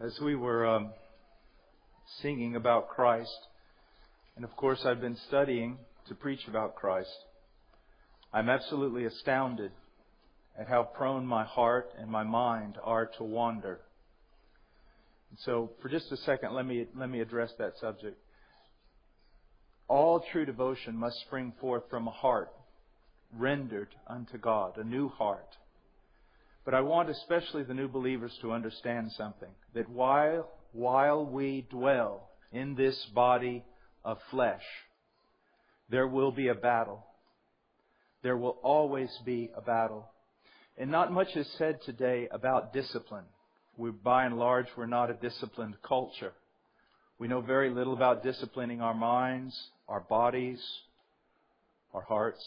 as we were um, singing about Christ, and of course I've been studying to preach about Christ, I'm absolutely astounded at how prone my heart and my mind are to wander. And so, for just a second, let me, let me address that subject. All true devotion must spring forth from a heart rendered unto God, a new heart but I want especially the new believers to understand something that while, while we dwell in this body of flesh, there will be a battle. There will always be a battle. And not much is said today about discipline. We, by and large, we're not a disciplined culture. We know very little about disciplining our minds, our bodies, our hearts.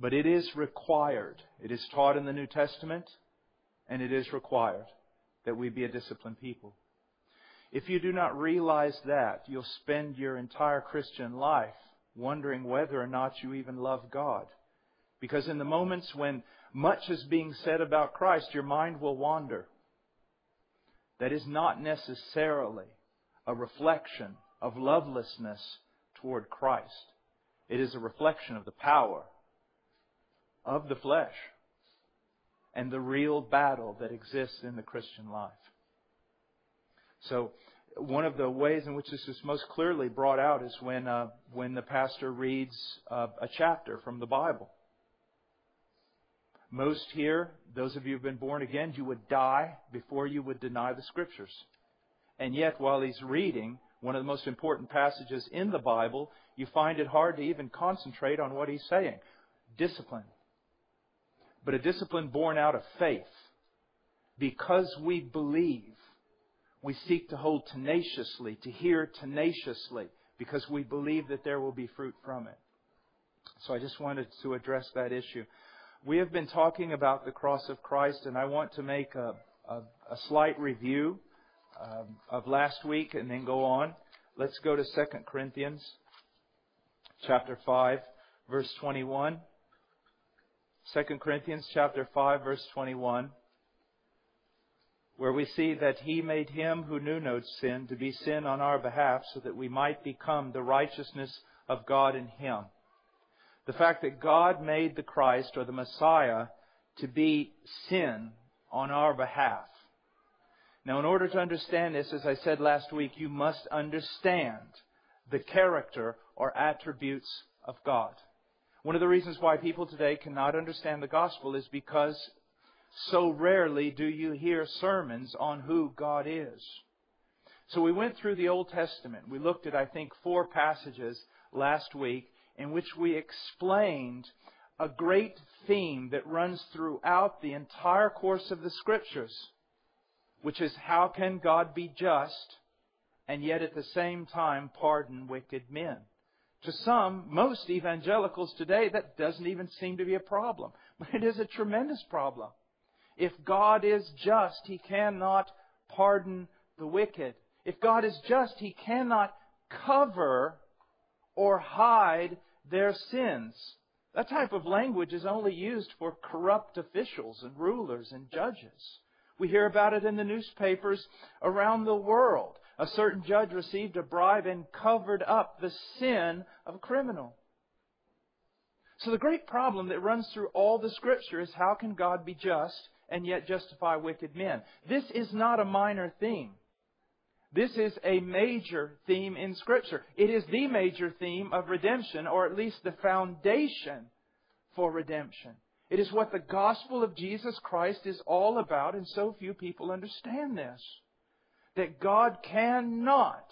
But it is required. It is taught in the New Testament, and it is required that we be a disciplined people. If you do not realize that, you'll spend your entire Christian life wondering whether or not you even love God. Because in the moments when much is being said about Christ, your mind will wander. That is not necessarily a reflection of lovelessness toward Christ. It is a reflection of the power of the flesh and the real battle that exists in the Christian life. So, one of the ways in which this is most clearly brought out is when uh, when the pastor reads uh, a chapter from the Bible. Most here, those of you who've been born again, you would die before you would deny the Scriptures. And yet, while he's reading one of the most important passages in the Bible, you find it hard to even concentrate on what he's saying. Discipline but a discipline born out of faith. Because we believe, we seek to hold tenaciously, to hear tenaciously, because we believe that there will be fruit from it. So I just wanted to address that issue. We have been talking about the cross of Christ, and I want to make a, a, a slight review um, of last week and then go on. Let's go to 2 Corinthians chapter 5, verse 21. 2 Corinthians chapter 5 verse 21 where we see that he made him who knew no sin to be sin on our behalf so that we might become the righteousness of God in him. The fact that God made the Christ or the Messiah to be sin on our behalf. Now, in order to understand this, as I said last week, you must understand the character or attributes of God. One of the reasons why people today cannot understand the gospel is because so rarely do you hear sermons on who God is. So we went through the Old Testament. We looked at, I think, four passages last week in which we explained a great theme that runs throughout the entire course of the Scriptures, which is how can God be just and yet at the same time pardon wicked men? To some, most evangelicals today, that doesn't even seem to be a problem. But it is a tremendous problem. If God is just, He cannot pardon the wicked. If God is just, He cannot cover or hide their sins. That type of language is only used for corrupt officials and rulers and judges. We hear about it in the newspapers around the world a certain judge received a bribe and covered up the sin of a criminal. So the great problem that runs through all the scripture is how can God be just and yet justify wicked men? This is not a minor theme. This is a major theme in scripture. It is the major theme of redemption, or at least the foundation for redemption. It is what the gospel of Jesus Christ is all about, and so few people understand this that God cannot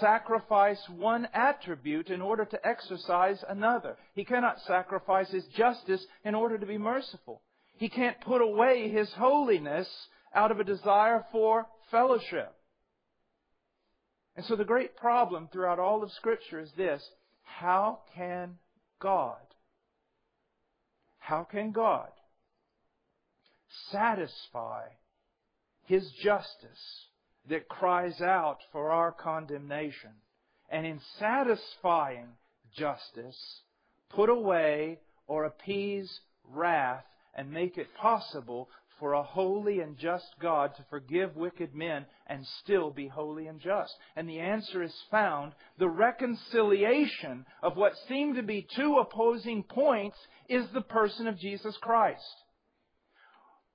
sacrifice one attribute in order to exercise another. He cannot sacrifice His justice in order to be merciful. He can't put away His holiness out of a desire for fellowship. And so the great problem throughout all of Scripture is this. How can God, how can God satisfy His justice that cries out for our condemnation. And in satisfying justice, put away or appease wrath and make it possible for a holy and just God to forgive wicked men and still be holy and just? And the answer is found. The reconciliation of what seem to be two opposing points is the person of Jesus Christ.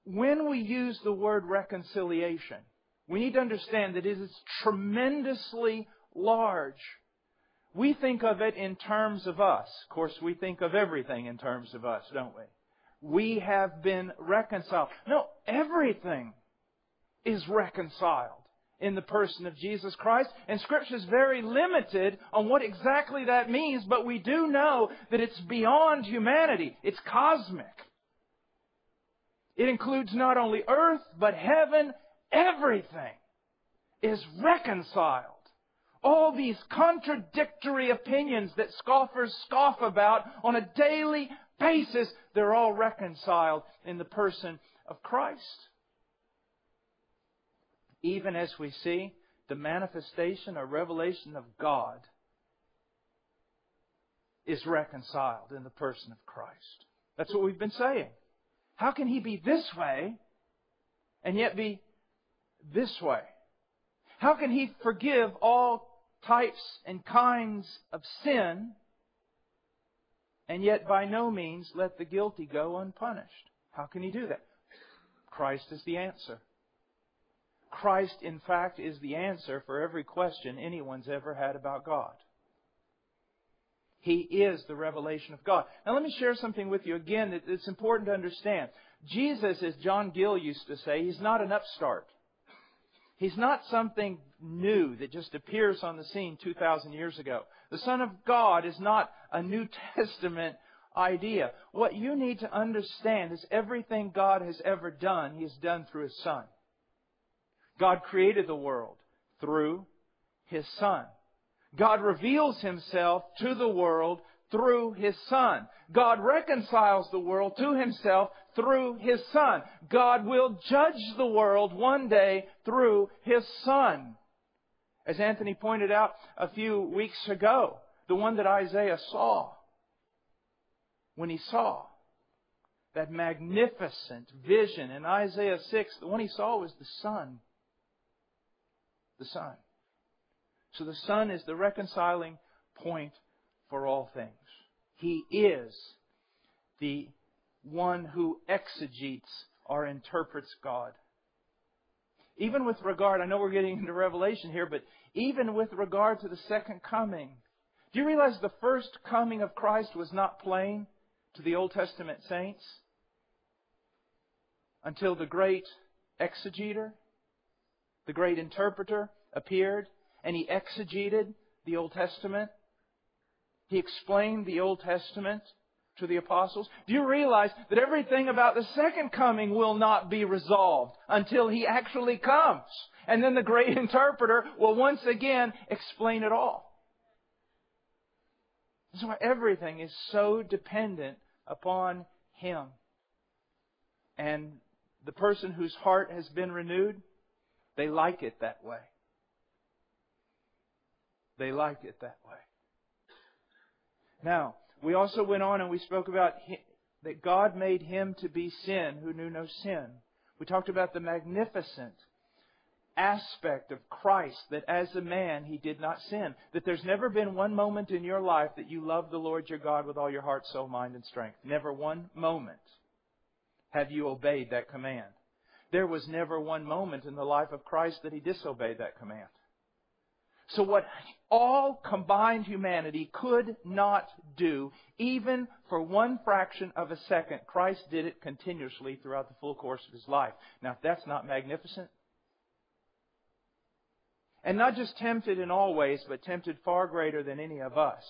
When we use the word reconciliation, we need to understand that it is tremendously large. We think of it in terms of us. Of course, we think of everything in terms of us, don't we? We have been reconciled. No, everything is reconciled in the person of Jesus Christ. And Scripture is very limited on what exactly that means, but we do know that it's beyond humanity. It's cosmic. It includes not only earth, but heaven. Everything is reconciled. All these contradictory opinions that scoffers scoff about on a daily basis, they're all reconciled in the person of Christ. Even as we see the manifestation or revelation of God is reconciled in the person of Christ. That's what we've been saying. How can he be this way and yet be this way? How can he forgive all types and kinds of sin and yet by no means let the guilty go unpunished? How can he do that? Christ is the answer. Christ, in fact, is the answer for every question anyone's ever had about God. He is the revelation of God. Now let me share something with you again that it's important to understand. Jesus, as John Gill used to say, he's not an upstart. He's not something new that just appears on the scene 2,000 years ago. The Son of God is not a New Testament idea. What you need to understand is everything God has ever done, He has done through His Son. God created the world through His Son. God reveals himself to the world through his Son. God reconciles the world to himself through his Son. God will judge the world one day through his Son. As Anthony pointed out a few weeks ago, the one that Isaiah saw, when he saw that magnificent vision in Isaiah 6, the one he saw was the Son. The Son. So the Son is the reconciling point for all things. He is the one who exegetes or interprets God. Even with regard, I know we're getting into Revelation here, but even with regard to the second coming, do you realize the first coming of Christ was not plain to the Old Testament saints until the great exegeter, the great interpreter appeared and he exegeted the Old Testament. He explained the Old Testament to the apostles. Do you realize that everything about the second coming will not be resolved until he actually comes? And then the great interpreter will once again explain it all. That's why everything is so dependent upon him. And the person whose heart has been renewed, they like it that way. They like it that way. Now, we also went on and we spoke about that God made him to be sin who knew no sin. We talked about the magnificent aspect of Christ that as a man he did not sin. That there's never been one moment in your life that you loved the Lord your God with all your heart, soul, mind, and strength. Never one moment have you obeyed that command. There was never one moment in the life of Christ that he disobeyed that command. So what all combined humanity could not do, even for one fraction of a second, Christ did it continuously throughout the full course of his life. Now, if that's not magnificent, and not just tempted in all ways, but tempted far greater than any of us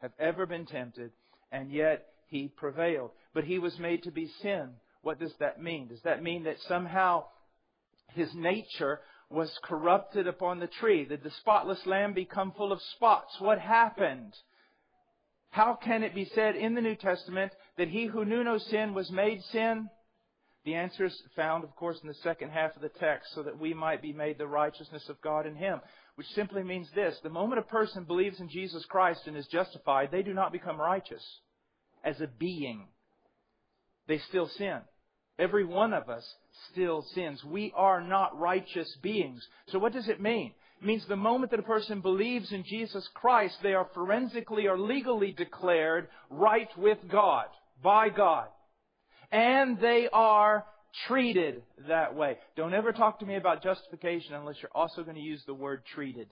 have ever been tempted, and yet he prevailed. But he was made to be sin. What does that mean? Does that mean that somehow his nature was corrupted upon the tree? Did the spotless lamb become full of spots? What happened? How can it be said in the New Testament that he who knew no sin was made sin? The answer is found, of course, in the second half of the text, so that we might be made the righteousness of God in him. Which simply means this the moment a person believes in Jesus Christ and is justified, they do not become righteous as a being. They still sin. Every one of us still sins. We are not righteous beings. So what does it mean? It means the moment that a person believes in Jesus Christ, they are forensically or legally declared right with God, by God. And they are treated that way. Don't ever talk to me about justification unless you're also going to use the word treated.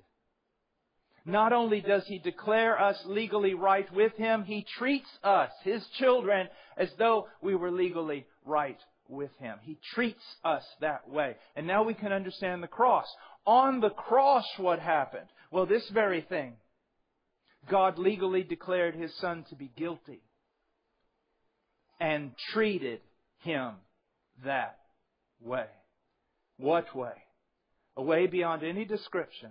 Not only does he declare us legally right with him, he treats us, his children, as though we were legally right with him. He treats us that way. And now we can understand the cross. On the cross, what happened? Well, this very thing. God legally declared his son to be guilty and treated him that way. What way? A way beyond any description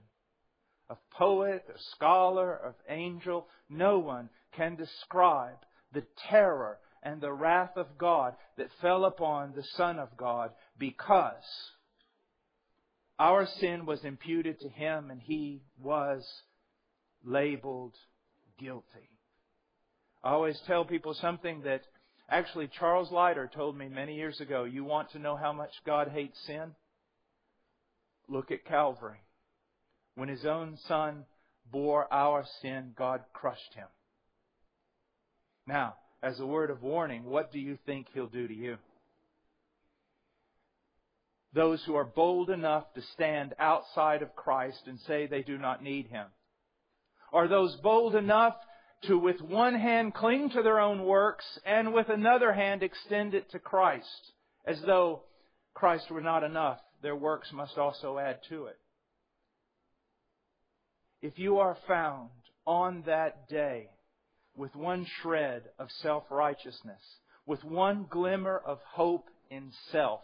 of poet, of scholar, of angel. No one can describe the terror and the wrath of God that fell upon the Son of God because our sin was imputed to him and he was labeled guilty. I always tell people something that actually Charles Leiter told me many years ago. You want to know how much God hates sin? Look at Calvary. When his own son bore our sin, God crushed him. Now, as a word of warning, what do you think he'll do to you? Those who are bold enough to stand outside of Christ and say they do not need him. Are those bold enough to with one hand cling to their own works and with another hand extend it to Christ as though Christ were not enough. Their works must also add to it. If you are found on that day with one shred of self-righteousness, with one glimmer of hope in self,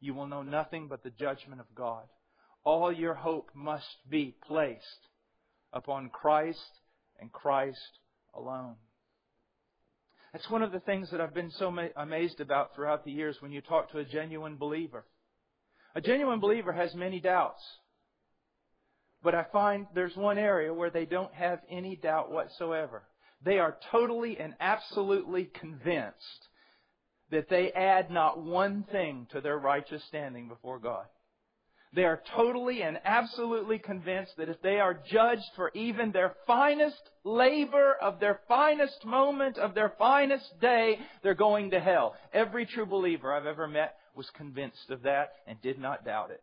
you will know nothing but the judgment of God. All your hope must be placed upon Christ and Christ alone. That's one of the things that I've been so amazed about throughout the years when you talk to a genuine believer. A genuine believer has many doubts. But I find there's one area where they don't have any doubt whatsoever. They are totally and absolutely convinced that they add not one thing to their righteous standing before God. They are totally and absolutely convinced that if they are judged for even their finest labor of their finest moment of their finest day, they're going to hell. Every true believer I've ever met was convinced of that and did not doubt it.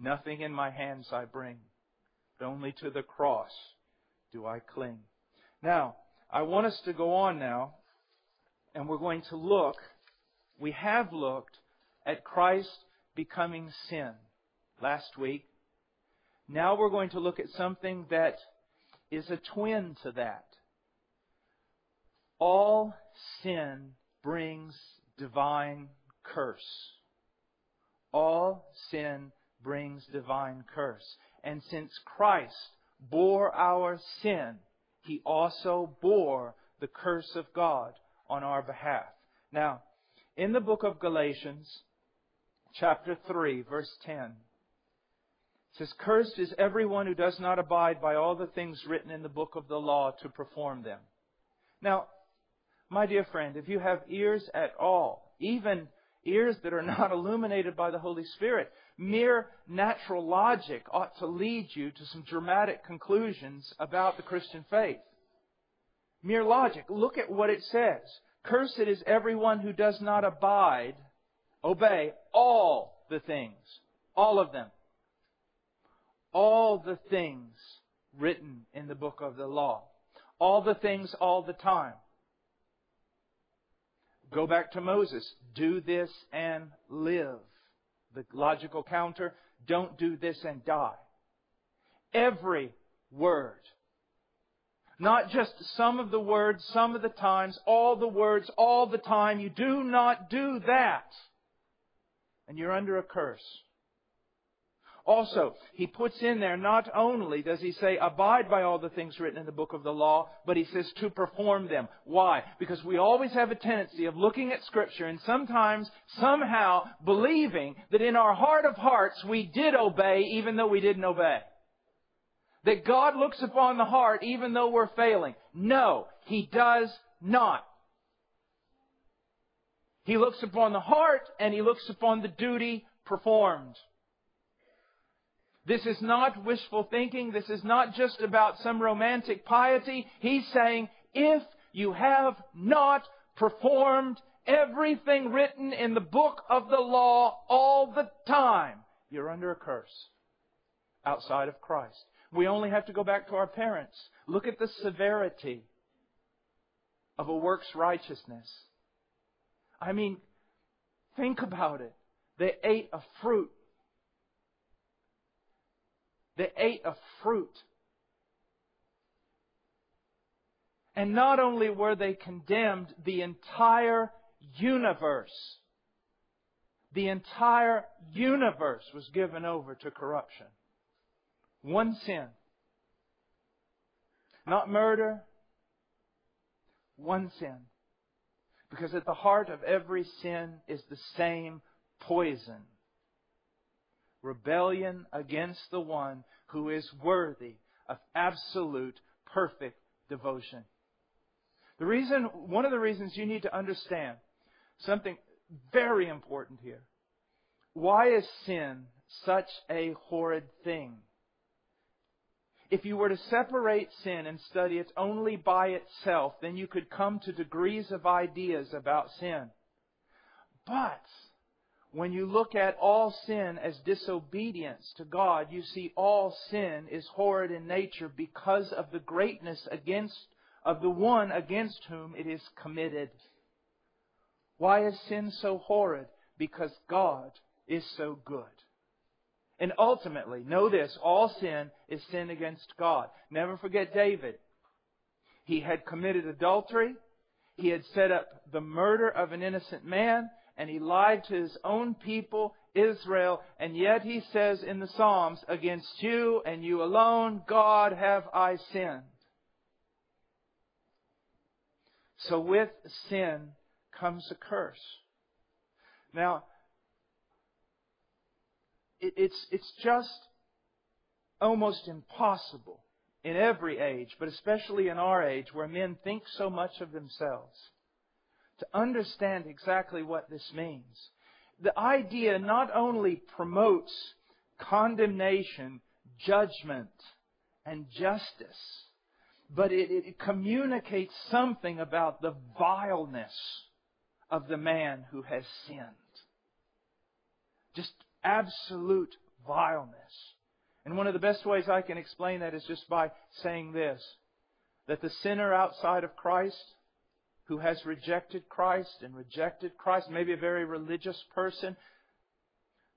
Nothing in my hands I bring, but only to the cross do I cling. Now, I want us to go on now, and we're going to look, we have looked at Christ becoming sin last week. Now we're going to look at something that is a twin to that. All sin brings divine curse. All sin brings divine curse. And since Christ bore our sin, he also bore the curse of God on our behalf. Now, in the book of Galatians, chapter 3, verse 10, it says, Cursed is everyone who does not abide by all the things written in the book of the law to perform them. Now, my dear friend, if you have ears at all, even ears that are not illuminated by the Holy Spirit, mere natural logic ought to lead you to some dramatic conclusions about the Christian faith. Mere logic. Look at what it says. Cursed is everyone who does not abide, obey all the things. All of them. All the things written in the book of the law. All the things all the time. Go back to Moses. Do this and live the logical counter, don't do this and die. Every word. Not just some of the words, some of the times, all the words, all the time. You do not do that. And you're under a curse. Also, he puts in there not only does he say abide by all the things written in the book of the law, but he says to perform them. Why? Because we always have a tendency of looking at scripture and sometimes, somehow, believing that in our heart of hearts we did obey even though we didn't obey. That God looks upon the heart even though we're failing. No, He does not. He looks upon the heart and he looks upon the duty performed. This is not wishful thinking. This is not just about some romantic piety. He's saying, if you have not performed everything written in the book of the law all the time, you're under a curse outside of Christ. We only have to go back to our parents. Look at the severity of a works righteousness. I mean, think about it. They ate a fruit. They ate a fruit. And not only were they condemned, the entire universe, the entire universe was given over to corruption. One sin. Not murder. One sin. Because at the heart of every sin is the same poison. Rebellion against the one who is worthy of absolute, perfect devotion. The reason, one of the reasons you need to understand something very important here. Why is sin such a horrid thing? If you were to separate sin and study it only by itself, then you could come to degrees of ideas about sin. But when you look at all sin as disobedience to God, you see all sin is horrid in nature because of the greatness against of the one against whom it is committed. Why is sin so horrid? Because God is so good. And ultimately, know this, all sin is sin against God. Never forget David. He had committed adultery. He had set up the murder of an innocent man, and he lied to his own people, Israel, and yet he says in the Psalms, Against you and you alone, God, have I sinned. So with sin comes a curse. Now, it's, it's just almost impossible in every age, but especially in our age where men think so much of themselves, to understand exactly what this means. The idea not only promotes condemnation, judgment, and justice, but it, it, communicates something about the vileness of the man who has sinned. Just absolute vileness. And one of the best ways I can explain that is just by saying this that the sinner outside of Christ, who has rejected Christ and rejected Christ, maybe a very religious person,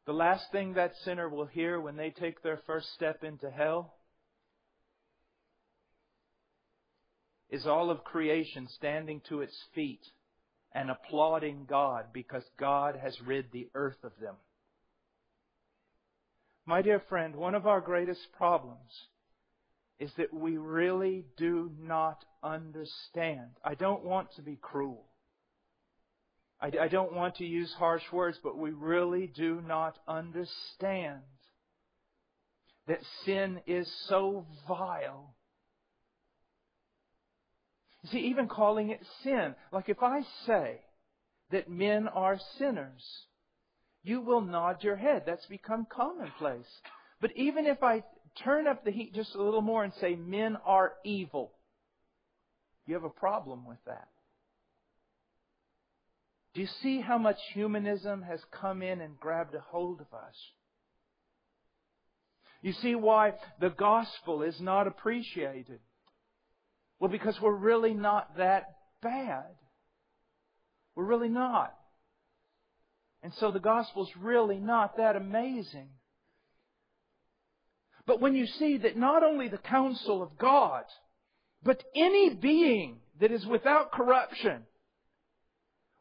the last thing that sinner will hear when they take their first step into hell is all of creation standing to its feet and applauding God because God has rid the earth of them. My dear friend, one of our greatest problems is that we really do not understand. I don't want to be cruel. I, I don't want to use harsh words, but we really do not understand that sin is so vile. You see, even calling it sin, like if I say that men are sinners, you will nod your head. That's become commonplace. But even if I turn up the heat just a little more and say men are evil, you have a problem with that. Do you see how much humanism has come in and grabbed a hold of us? You see why the gospel is not appreciated? Well, because we're really not that bad. We're really not. And so the gospel's really not that amazing. But when you see that not only the counsel of God, but any being that is without corruption,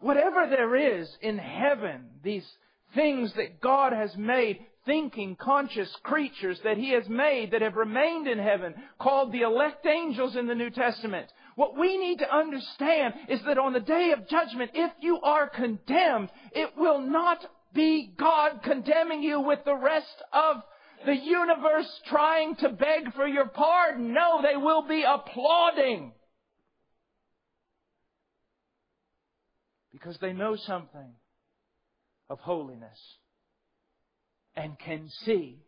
whatever there is in heaven, these things that God has made, thinking, conscious creatures that He has made that have remained in heaven, called the elect angels in the New Testament, what we need to understand is that on the day of judgment, if you are condemned, it will not be God condemning you with the rest of the universe trying to beg for your pardon. No, they will be applauding. because they know something of holiness and can see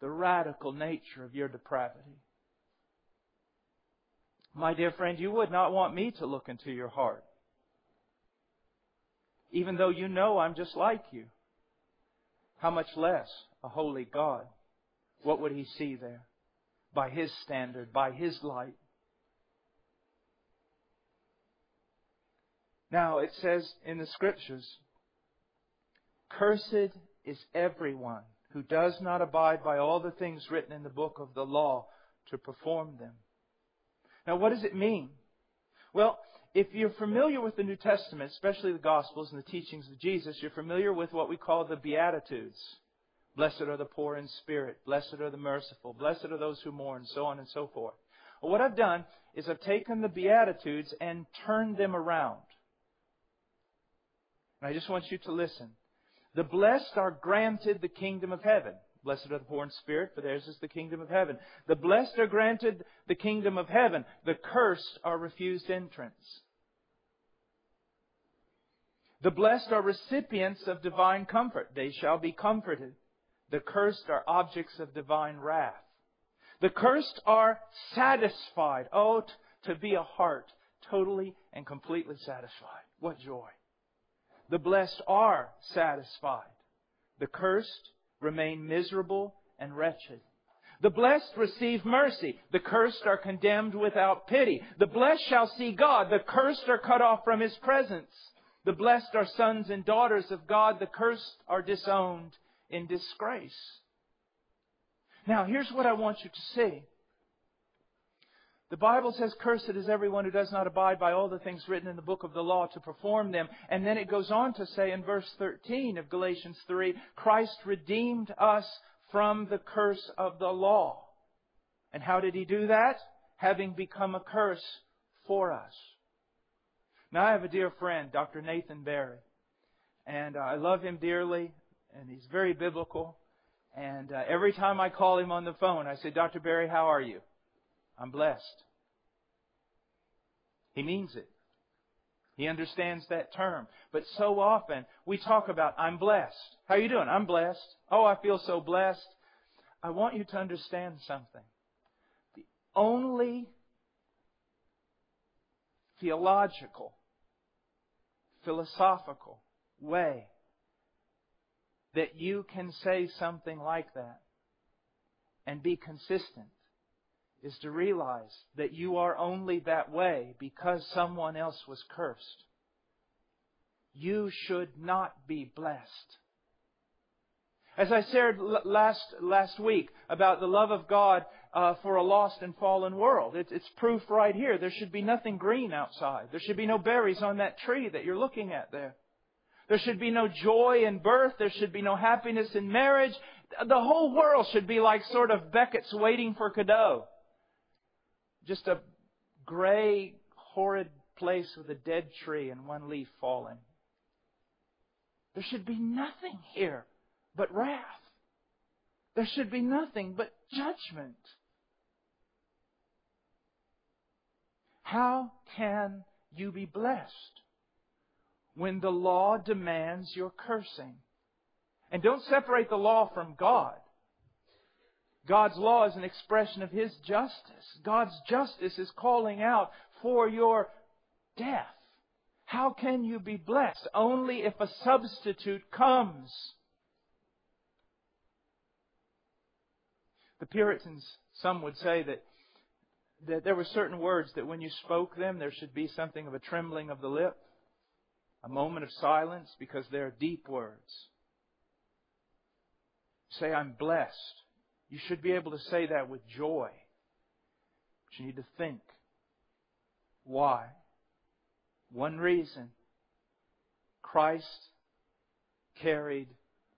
the radical nature of your depravity. My dear friend, you would not want me to look into your heart. Even though you know I'm just like you. How much less a holy God? What would he see there? By his standard, by his light. Now, it says in the scriptures, Cursed is everyone who does not abide by all the things written in the book of the law to perform them. Now, what does it mean? Well, if you're familiar with the New Testament, especially the Gospels and the teachings of Jesus, you're familiar with what we call the Beatitudes. Blessed are the poor in spirit. Blessed are the merciful. Blessed are those who mourn, so on and so forth. Well, what I've done is I've taken the Beatitudes and turned them around. And I just want you to listen. The blessed are granted the kingdom of heaven. Blessed are the poor in spirit, for theirs is the kingdom of heaven. The blessed are granted the kingdom of heaven. The cursed are refused entrance. The blessed are recipients of divine comfort. They shall be comforted. The cursed are objects of divine wrath. The cursed are satisfied. Oh, to be a heart totally and completely satisfied. What joy. The blessed are satisfied. The cursed remain miserable and wretched. The blessed receive mercy. The cursed are condemned without pity. The blessed shall see God. The cursed are cut off from His presence. The blessed are sons and daughters of God. The cursed are disowned in disgrace. Now, here's what I want you to see. The Bible says, Cursed is everyone who does not abide by all the things written in the book of the law to perform them. And then it goes on to say in verse 13 of Galatians 3, Christ redeemed us from the curse of the law. And how did he do that? Having become a curse for us. Now I have a dear friend, Dr. Nathan Barry. And uh, I love him dearly, and he's very biblical. And uh, every time I call him on the phone, I say, Dr. Barry, how are you? I'm blessed. He means it. He understands that term. But so often we talk about, I'm blessed. How are you doing? I'm blessed. Oh, I feel so blessed. I want you to understand something. The only theological, philosophical way that you can say something like that and be consistent is to realize that you are only that way because someone else was cursed. You should not be blessed. As I said last, last week about the love of God uh, for a lost and fallen world, it, it's proof right here. There should be nothing green outside. There should be no berries on that tree that you're looking at there. There should be no joy in birth. There should be no happiness in marriage. The whole world should be like sort of Beckett's waiting for Godot just a gray, horrid place with a dead tree and one leaf falling. There should be nothing here but wrath. There should be nothing but judgment. How can you be blessed when the law demands your cursing? And don't separate the law from God. God's law is an expression of His justice. God's justice is calling out for your death. How can you be blessed? Only if a substitute comes. The Puritans, some would say that, that there were certain words that when you spoke them, there should be something of a trembling of the lip, a moment of silence, because they are deep words. Say, I'm blessed. You should be able to say that with joy. But you need to think. Why? One reason. Christ carried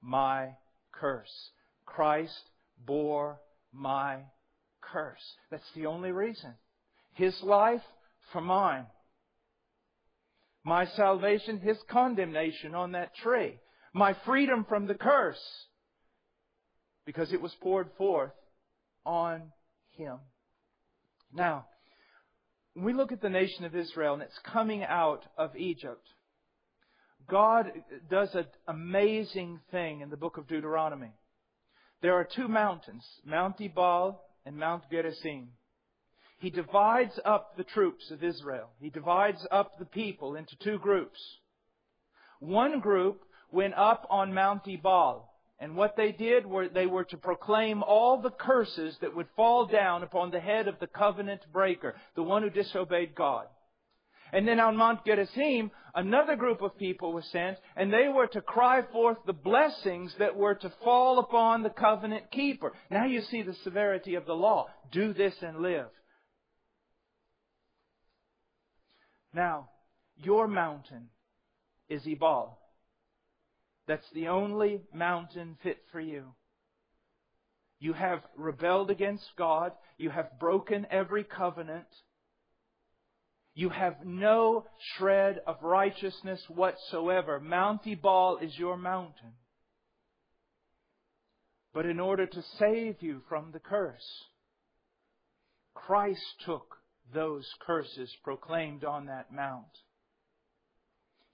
my curse. Christ bore my curse. That's the only reason. His life for mine. My salvation, His condemnation on that tree. My freedom from the curse because it was poured forth on him. Now, when we look at the nation of Israel and it's coming out of Egypt, God does an amazing thing in the book of Deuteronomy. There are two mountains, Mount Ebal and Mount Gerizim. He divides up the troops of Israel. He divides up the people into two groups. One group went up on Mount Ebal, and what they did were they were to proclaim all the curses that would fall down upon the head of the covenant breaker, the one who disobeyed God. And then on Mount Gerizim, another group of people was sent, and they were to cry forth the blessings that were to fall upon the covenant keeper. Now you see the severity of the law. Do this and live. Now, your mountain is Ebal. That's the only mountain fit for you. You have rebelled against God. You have broken every covenant. You have no shred of righteousness whatsoever. Mount Ebal is your mountain. But in order to save you from the curse, Christ took those curses proclaimed on that mount.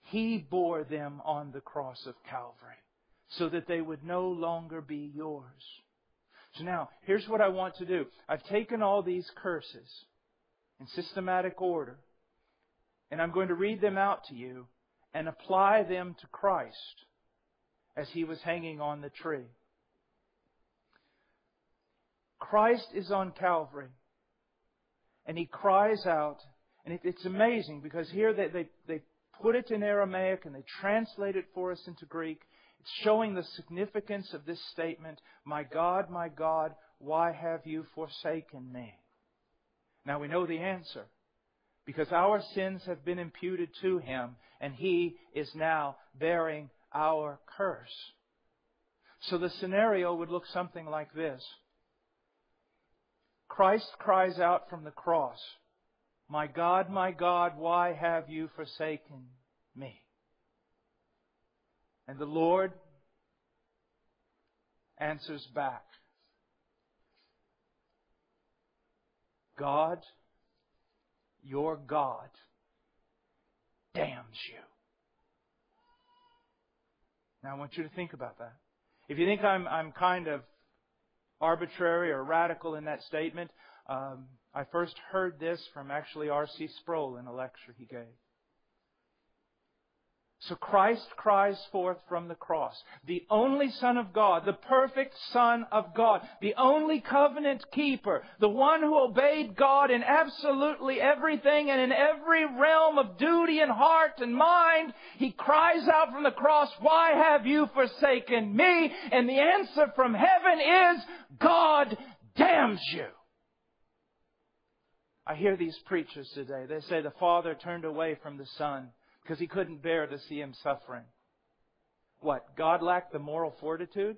He bore them on the cross of Calvary so that they would no longer be yours. So now, here's what I want to do. I've taken all these curses in systematic order and I'm going to read them out to you and apply them to Christ as he was hanging on the tree. Christ is on Calvary and he cries out, and it, it's amazing because here they, they, they put it in Aramaic and they translate it for us into Greek. It's showing the significance of this statement, My God, my God, why have you forsaken me? Now we know the answer because our sins have been imputed to him, and he is now bearing our curse. So the scenario would look something like this Christ cries out from the cross, My God, my God, why have you forsaken me? And the Lord answers back, God, your God damns you. Now I want you to think about that. If you think I'm, I'm kind of arbitrary or radical in that statement, um, I first heard this from actually R.C. Sproul in a lecture he gave. So Christ cries forth from the cross. The only Son of God, the perfect Son of God, the only covenant keeper, the one who obeyed God in absolutely everything and in every realm of duty and heart and mind, he cries out from the cross, Why have you forsaken me? And the answer from heaven is, God damns you. I hear these preachers today. They say the Father turned away from the Son because he couldn't bear to see him suffering. What? God lacked the moral fortitude?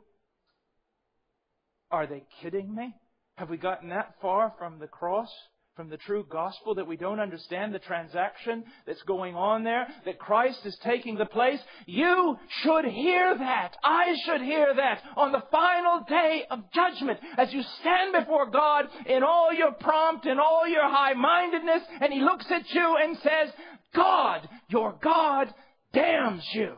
Are they kidding me? Have we gotten that far from the cross? From the true gospel that we don't understand the transaction that's going on there, that Christ is taking the place. You should hear that. I should hear that on the final day of judgment as you stand before God in all your prompt and all your high mindedness and He looks at you and says, God, your God, damns you.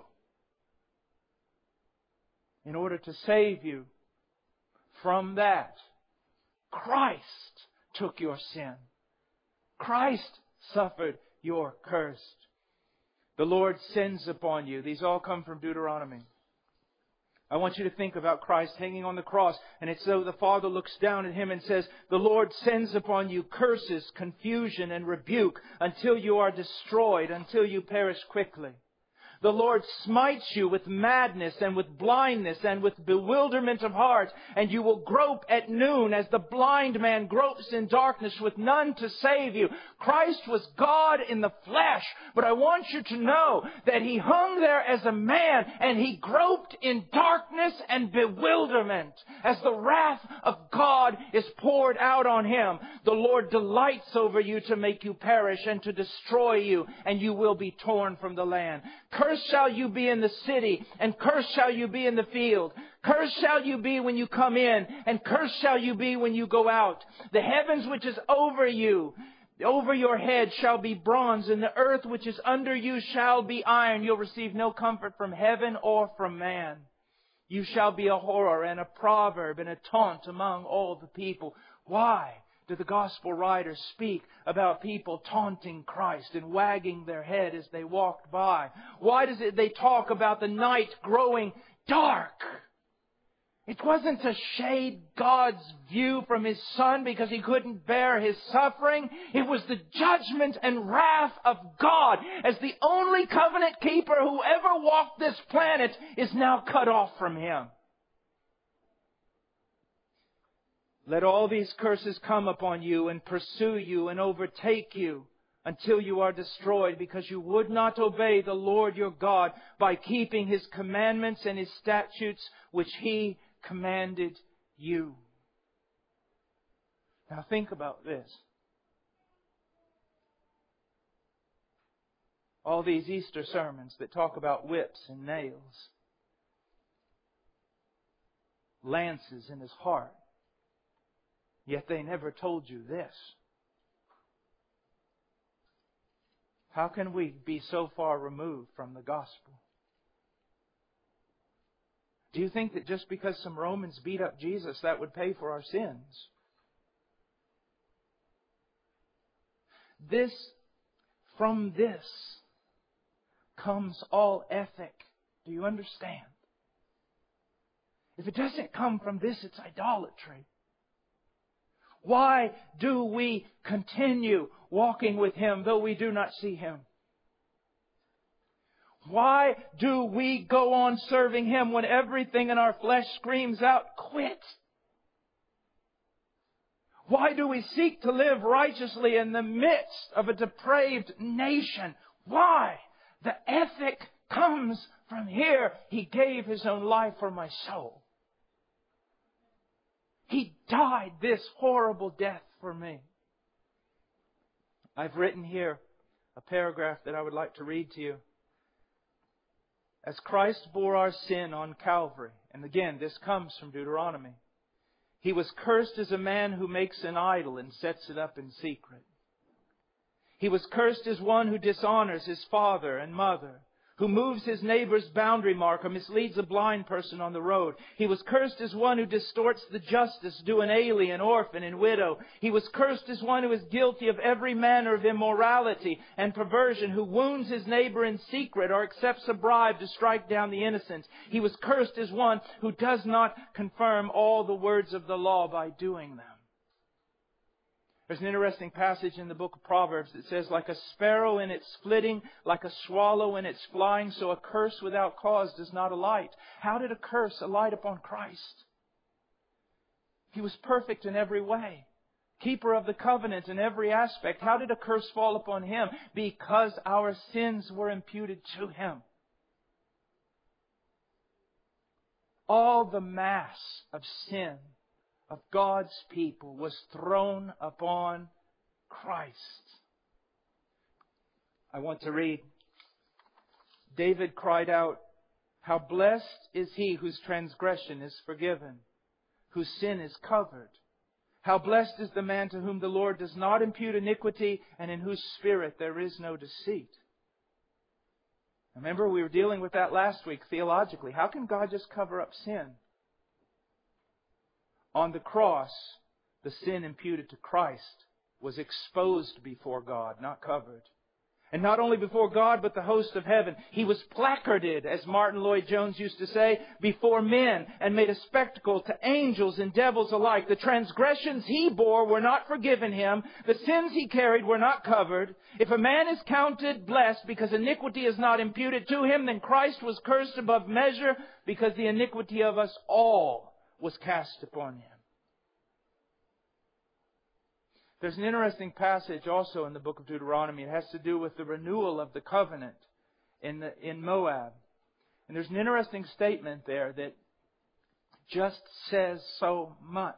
In order to save you from that, Christ took your sin. Christ suffered your curse. The Lord sends upon you. These all come from Deuteronomy. I want you to think about Christ hanging on the cross, and it's though the Father looks down at him and says, The Lord sends upon you curses, confusion, and rebuke until you are destroyed, until you perish quickly. The Lord smites you with madness and with blindness and with bewilderment of heart, and you will grope at noon as the blind man gropes in darkness with none to save you. Christ was God in the flesh, but I want you to know that He hung there as a man and He groped in darkness and bewilderment as the wrath of God is poured out on Him. The Lord delights over you to make you perish and to destroy you, and you will be torn from the land. Cursed shall you be in the city, and cursed shall you be in the field. Cursed shall you be when you come in, and cursed shall you be when you go out. The heavens which is over you over your head shall be bronze, and the earth which is under you shall be iron. You'll receive no comfort from heaven or from man. You shall be a horror and a proverb and a taunt among all the people. Why do the gospel writers speak about people taunting Christ and wagging their head as they walked by? Why does it, they talk about the night growing dark? It wasn't to shade God's view from His Son because He couldn't bear His suffering. It was the judgment and wrath of God as the only covenant keeper who ever walked this planet is now cut off from Him. Let all these curses come upon you and pursue you and overtake you until you are destroyed because you would not obey the Lord your God by keeping His commandments and His statutes which He commanded you. Now think about this. All these Easter sermons that talk about whips and nails, lances in his heart, yet they never told you this. How can we be so far removed from the gospel? Do you think that just because some Romans beat up Jesus, that would pay for our sins? This, from this, comes all ethic. Do you understand? If it doesn't come from this, it's idolatry. Why do we continue walking with Him though we do not see Him? Why do we go on serving Him when everything in our flesh screams out, quit? Why do we seek to live righteously in the midst of a depraved nation? Why? The ethic comes from here. He gave His own life for my soul. He died this horrible death for me. I've written here a paragraph that I would like to read to you as Christ bore our sin on Calvary, and again, this comes from Deuteronomy, he was cursed as a man who makes an idol and sets it up in secret. He was cursed as one who dishonors his father and mother who moves his neighbor's boundary mark or misleads a blind person on the road. He was cursed as one who distorts the justice due an alien, orphan, and widow. He was cursed as one who is guilty of every manner of immorality and perversion, who wounds his neighbor in secret or accepts a bribe to strike down the innocent. He was cursed as one who does not confirm all the words of the law by doing them. There's an interesting passage in the book of Proverbs that says, like a sparrow in its flitting, like a swallow in its flying, so a curse without cause does not alight. How did a curse alight upon Christ? He was perfect in every way. Keeper of the covenant in every aspect. How did a curse fall upon him? Because our sins were imputed to him. All the mass of sin of God's people was thrown upon Christ. I want to read. David cried out, How blessed is he whose transgression is forgiven, whose sin is covered. How blessed is the man to whom the Lord does not impute iniquity and in whose spirit there is no deceit. Remember, we were dealing with that last week theologically. How can God just cover up sin? On the cross, the sin imputed to Christ was exposed before God, not covered. And not only before God, but the host of heaven. He was placarded, as Martyn Lloyd-Jones used to say, before men and made a spectacle to angels and devils alike. The transgressions he bore were not forgiven him. The sins he carried were not covered. If a man is counted blessed because iniquity is not imputed to him, then Christ was cursed above measure because the iniquity of us all was cast upon him. There's an interesting passage also in the book of Deuteronomy. It has to do with the renewal of the covenant in, the, in Moab. And there's an interesting statement there that just says so much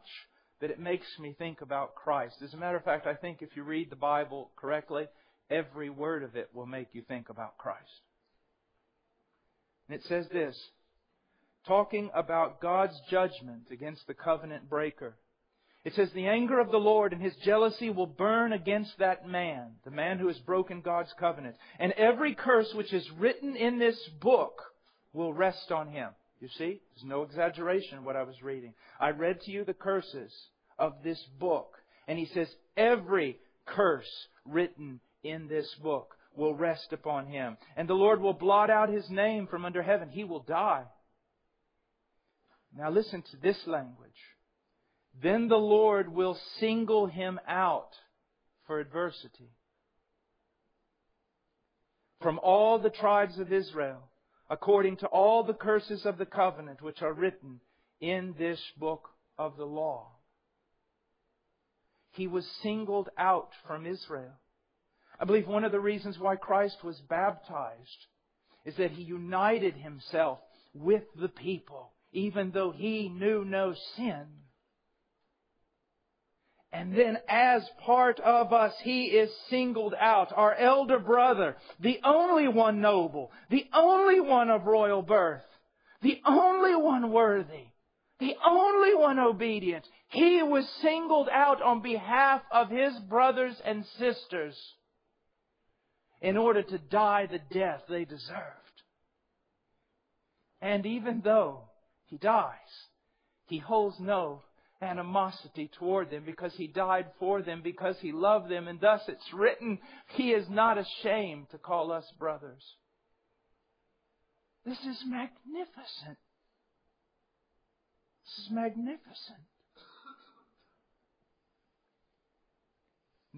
that it makes me think about Christ. As a matter of fact, I think if you read the Bible correctly, every word of it will make you think about Christ. And it says this talking about God's judgment against the covenant breaker. It says, The anger of the Lord and his jealousy will burn against that man, the man who has broken God's covenant. And every curse which is written in this book will rest on him. You see? There's no exaggeration in what I was reading. I read to you the curses of this book. And he says, Every curse written in this book will rest upon him. And the Lord will blot out his name from under heaven. He will die. Now listen to this language. Then the Lord will single him out for adversity. From all the tribes of Israel, according to all the curses of the covenant which are written in this book of the law. He was singled out from Israel. I believe one of the reasons why Christ was baptized is that he united himself with the people, even though he knew no sin. And then as part of us, He is singled out, our elder brother, the only one noble, the only one of royal birth, the only one worthy, the only one obedient. He was singled out on behalf of His brothers and sisters in order to die the death they deserved. And even though He dies, He holds no animosity toward them because he died for them, because he loved them, and thus it's written, he is not ashamed to call us brothers. This is magnificent. This is magnificent.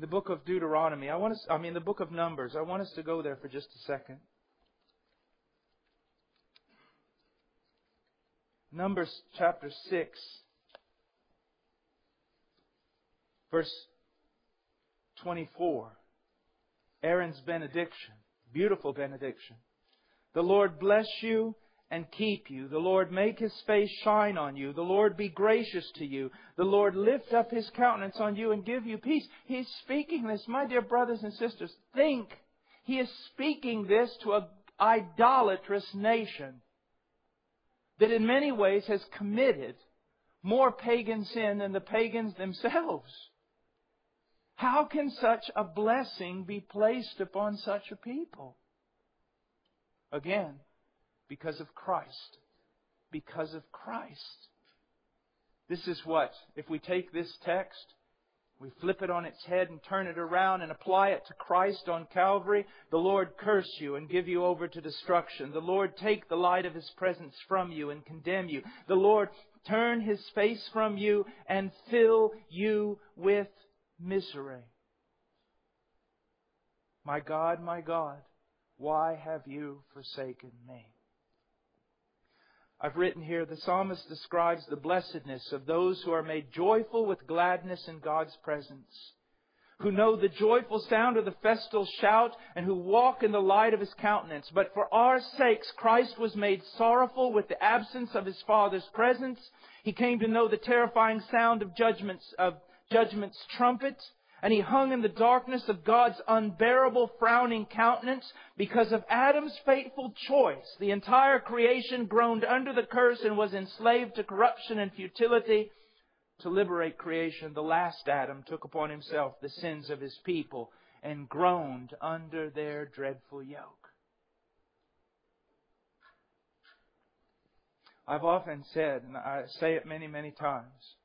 the book of Deuteronomy, I want us, I mean the book of Numbers, I want us to go there for just a second. Numbers chapter 6. Verse 24. Aaron's benediction. Beautiful benediction. The Lord bless you and keep you. The Lord make his face shine on you. The Lord be gracious to you. The Lord lift up his countenance on you and give you peace. He's speaking this, my dear brothers and sisters. Think. He is speaking this to an idolatrous nation that in many ways has committed more pagan sin than the pagans themselves. How can such a blessing be placed upon such a people? Again, because of Christ. Because of Christ. This is what, if we take this text, we flip it on its head and turn it around and apply it to Christ on Calvary, the Lord curse you and give you over to destruction. The Lord take the light of His presence from you and condemn you. The Lord turn His face from you and fill you with misery. My God, my God, why have you forsaken me? I've written here the psalmist describes the blessedness of those who are made joyful with gladness in God's presence, who know the joyful sound of the festal shout, and who walk in the light of his countenance. But for our sakes, Christ was made sorrowful with the absence of his Father's presence. He came to know the terrifying sound of judgment's, of judgment's trumpet. And he hung in the darkness of God's unbearable frowning countenance because of Adam's fateful choice. The entire creation groaned under the curse and was enslaved to corruption and futility. To liberate creation, the last Adam took upon himself the sins of his people and groaned under their dreadful yoke. I've often said, and I say it many, many times,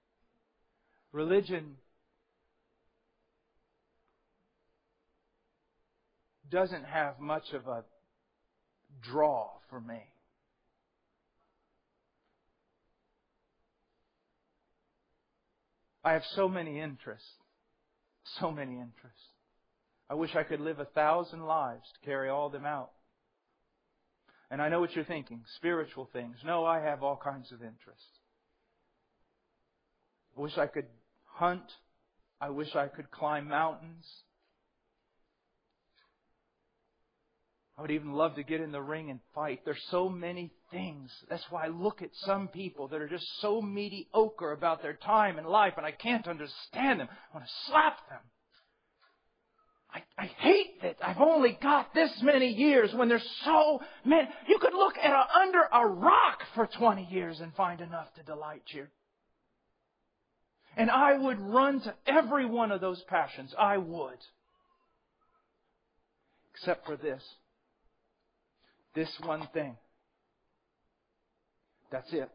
religion doesn't have much of a draw for me. I have so many interests. So many interests. I wish I could live a thousand lives to carry all them out. And I know what you're thinking spiritual things. No, I have all kinds of interests. I wish I could hunt. I wish I could climb mountains. I would even love to get in the ring and fight. There's so many things. That's why I look at some people that are just so mediocre about their time and life, and I can't understand them. I want to slap them. I, I hate that I've only got this many years when there's so many. You could look at a, under a rock for 20 years and find enough to delight you. And I would run to every one of those passions. I would. Except for this. This one thing. That's it.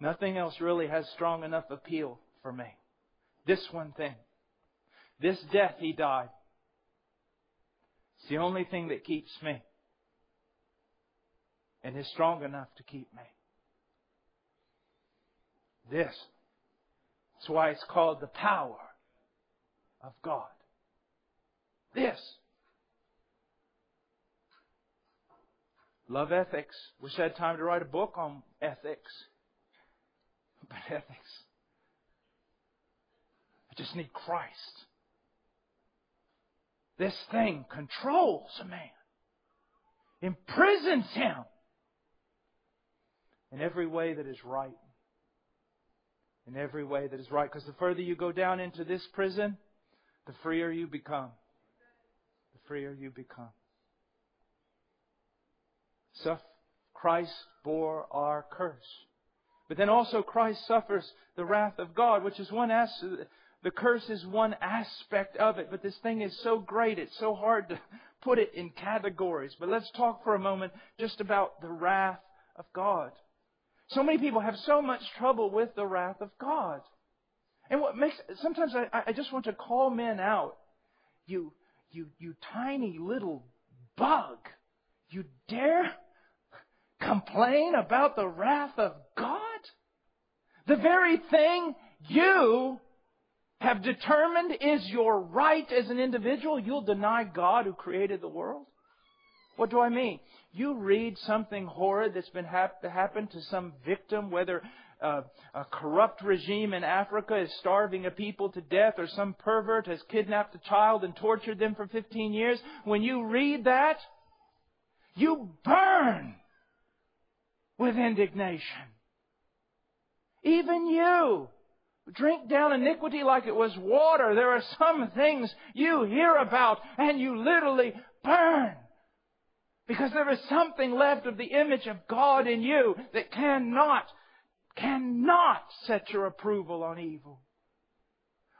Nothing else really has strong enough appeal for me. This one thing. This death he died. It's the only thing that keeps me. And is strong enough to keep me. This. That's why it's called the power of God. This. Love ethics. Wish I had time to write a book on ethics. But ethics. I just need Christ. This thing controls a man, imprisons him in every way that is right. In every way that is right. Because the further you go down into this prison, the freer you become. The freer you become. So Christ bore our curse. But then also Christ suffers the wrath of God, which is one aspect, the curse is one aspect of it, but this thing is so great, it's so hard to put it in categories. But let's talk for a moment just about the wrath of God. So many people have so much trouble with the wrath of God. And what makes, sometimes I, I just want to call men out. You, you, you tiny little bug. You dare complain about the wrath of God? The very thing you have determined is your right as an individual, you'll deny God who created the world? What do I mean? You read something horrid that's been hap- happened to some victim, whether uh, a corrupt regime in Africa is starving a people to death or some pervert has kidnapped a child and tortured them for 15 years. When you read that, you burn with indignation. Even you drink down iniquity like it was water. There are some things you hear about and you literally burn. Because there is something left of the image of God in you that cannot, cannot set your approval on evil.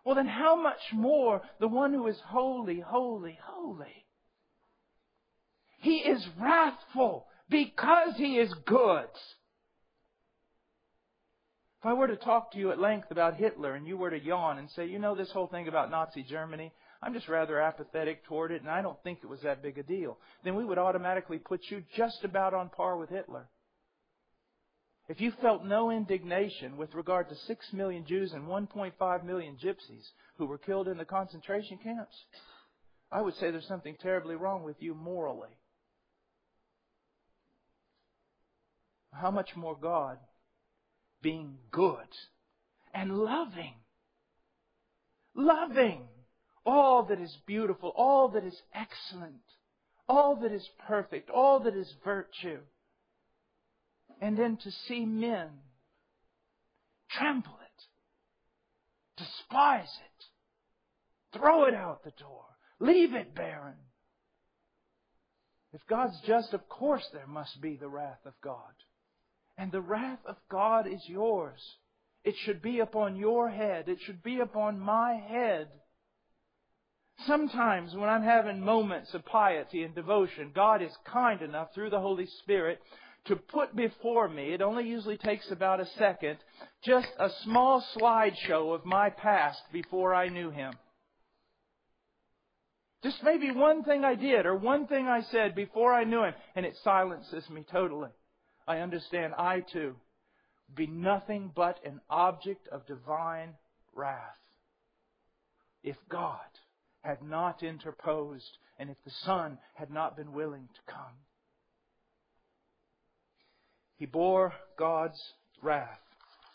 Well then how much more the one who is holy, holy, holy? He is wrathful because he is good. If I were to talk to you at length about Hitler and you were to yawn and say, you know, this whole thing about Nazi Germany, I'm just rather apathetic toward it and I don't think it was that big a deal, then we would automatically put you just about on par with Hitler. If you felt no indignation with regard to six million Jews and 1.5 million gypsies who were killed in the concentration camps, I would say there's something terribly wrong with you morally. How much more God being good and loving. Loving all that is beautiful, all that is excellent, all that is perfect, all that is virtue. And then to see men trample it, despise it, throw it out the door, leave it barren. If God's just, of course there must be the wrath of God. And the wrath of God is yours. It should be upon your head. It should be upon my head. Sometimes when I'm having moments of piety and devotion, God is kind enough through the Holy Spirit to put before me, it only usually takes about a second, just a small slideshow of my past before I knew Him. Just maybe one thing I did or one thing I said before I knew Him, and it silences me totally. I understand I too be nothing but an object of divine wrath. If God had not interposed and if the Son had not been willing to come. He bore God's wrath.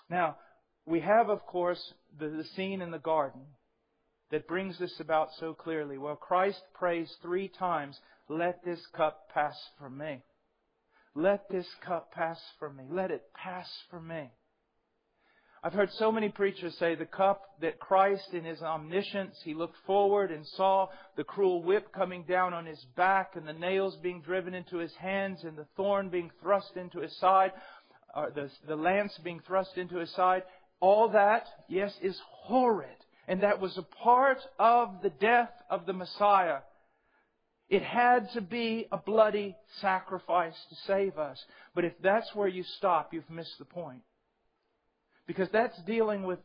Now, we have, of course, the, the scene in the garden that brings this about so clearly. Well, Christ prays three times, Let this cup pass from me. Let this cup pass from me. Let it pass from me. I've heard so many preachers say the cup that Christ in His omniscience, He looked forward and saw the cruel whip coming down on His back and the nails being driven into His hands and the thorn being thrust into His side. or the, the lance being thrust into his side, all that, yes, is horrid. And that was a part of the death of the Messiah. It had to be a bloody sacrifice to save us. But if that's where you stop, you've missed the point. Because that's dealing with,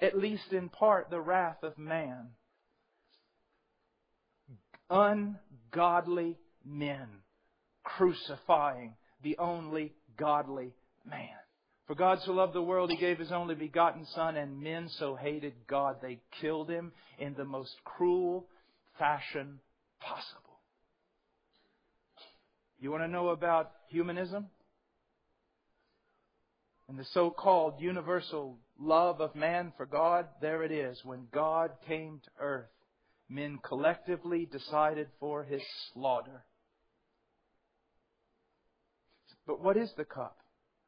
at least in part, the wrath of man. Ungodly men crucifying the only godly man. For God so loved the world, He gave His only begotten Son, and men so hated God, they killed Him in the most cruel fashion possible. You want to know about humanism? And the so-called universal love of man for God? There it is. When God came to earth, men collectively decided for His slaughter. But what is the cup?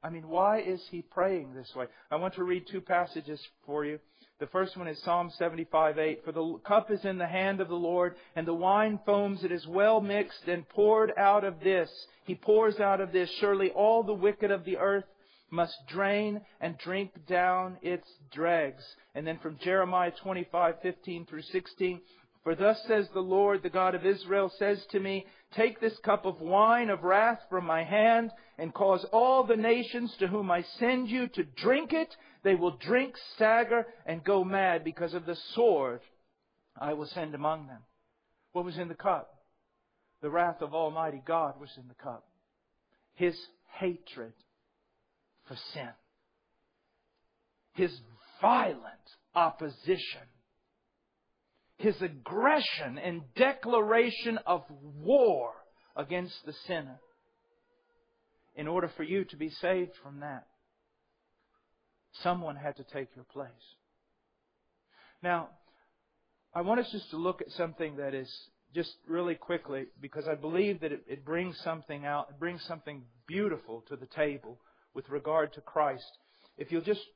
I mean, why is he praying this way? I want to read two passages for you. The first one is Psalm 75, 8. For the cup is in the hand of the Lord, and the wine foams, it is well mixed and poured out of this. He pours out of this. Surely all the wicked of the earth must drain and drink down its dregs. And then from Jeremiah 25, 15 through 16. For thus says the Lord, the God of Israel, says to me, Take this cup of wine of wrath from my hand, and cause all the nations to whom I send you to drink it. They will drink, stagger, and go mad because of the sword I will send among them. What was in the cup? The wrath of Almighty God was in the cup. His hatred for sin. His violent opposition his aggression and declaration of war against the sinner. In order for you to be saved from that, someone had to take your place. Now, I want us just to look at something that is just really quickly because I believe that it, it brings something out, it brings something beautiful to the table with regard to Christ. If you'll just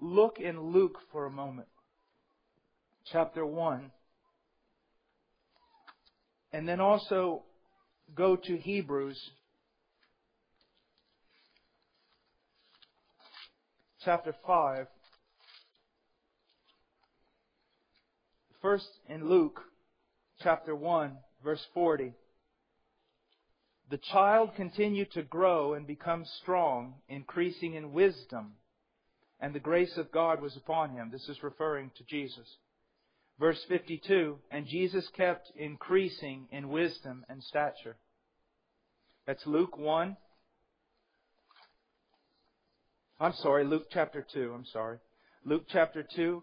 look in Luke for a moment chapter 1. And then also go to Hebrews chapter 5. First in Luke chapter 1, verse 40. The child continued to grow and become strong, increasing in wisdom, and the grace of God was upon him. This is referring to Jesus. Verse 52, and Jesus kept increasing in wisdom and stature. That's Luke 1. I'm sorry, Luke chapter 2. I'm sorry. Luke chapter 2,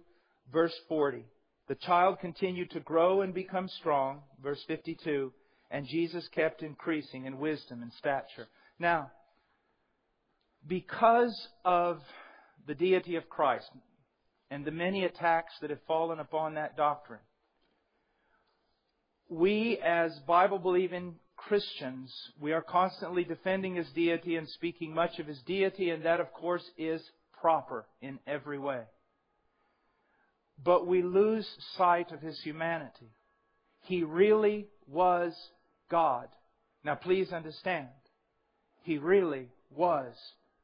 verse 40. The child continued to grow and become strong. Verse 52. And Jesus kept increasing in wisdom and stature. Now, because of the deity of Christ, and the many attacks that have fallen upon that doctrine. We, as Bible believing Christians, we are constantly defending His deity and speaking much of His deity, and that, of course, is proper in every way. But we lose sight of His humanity. He really was God. Now, please understand, He really was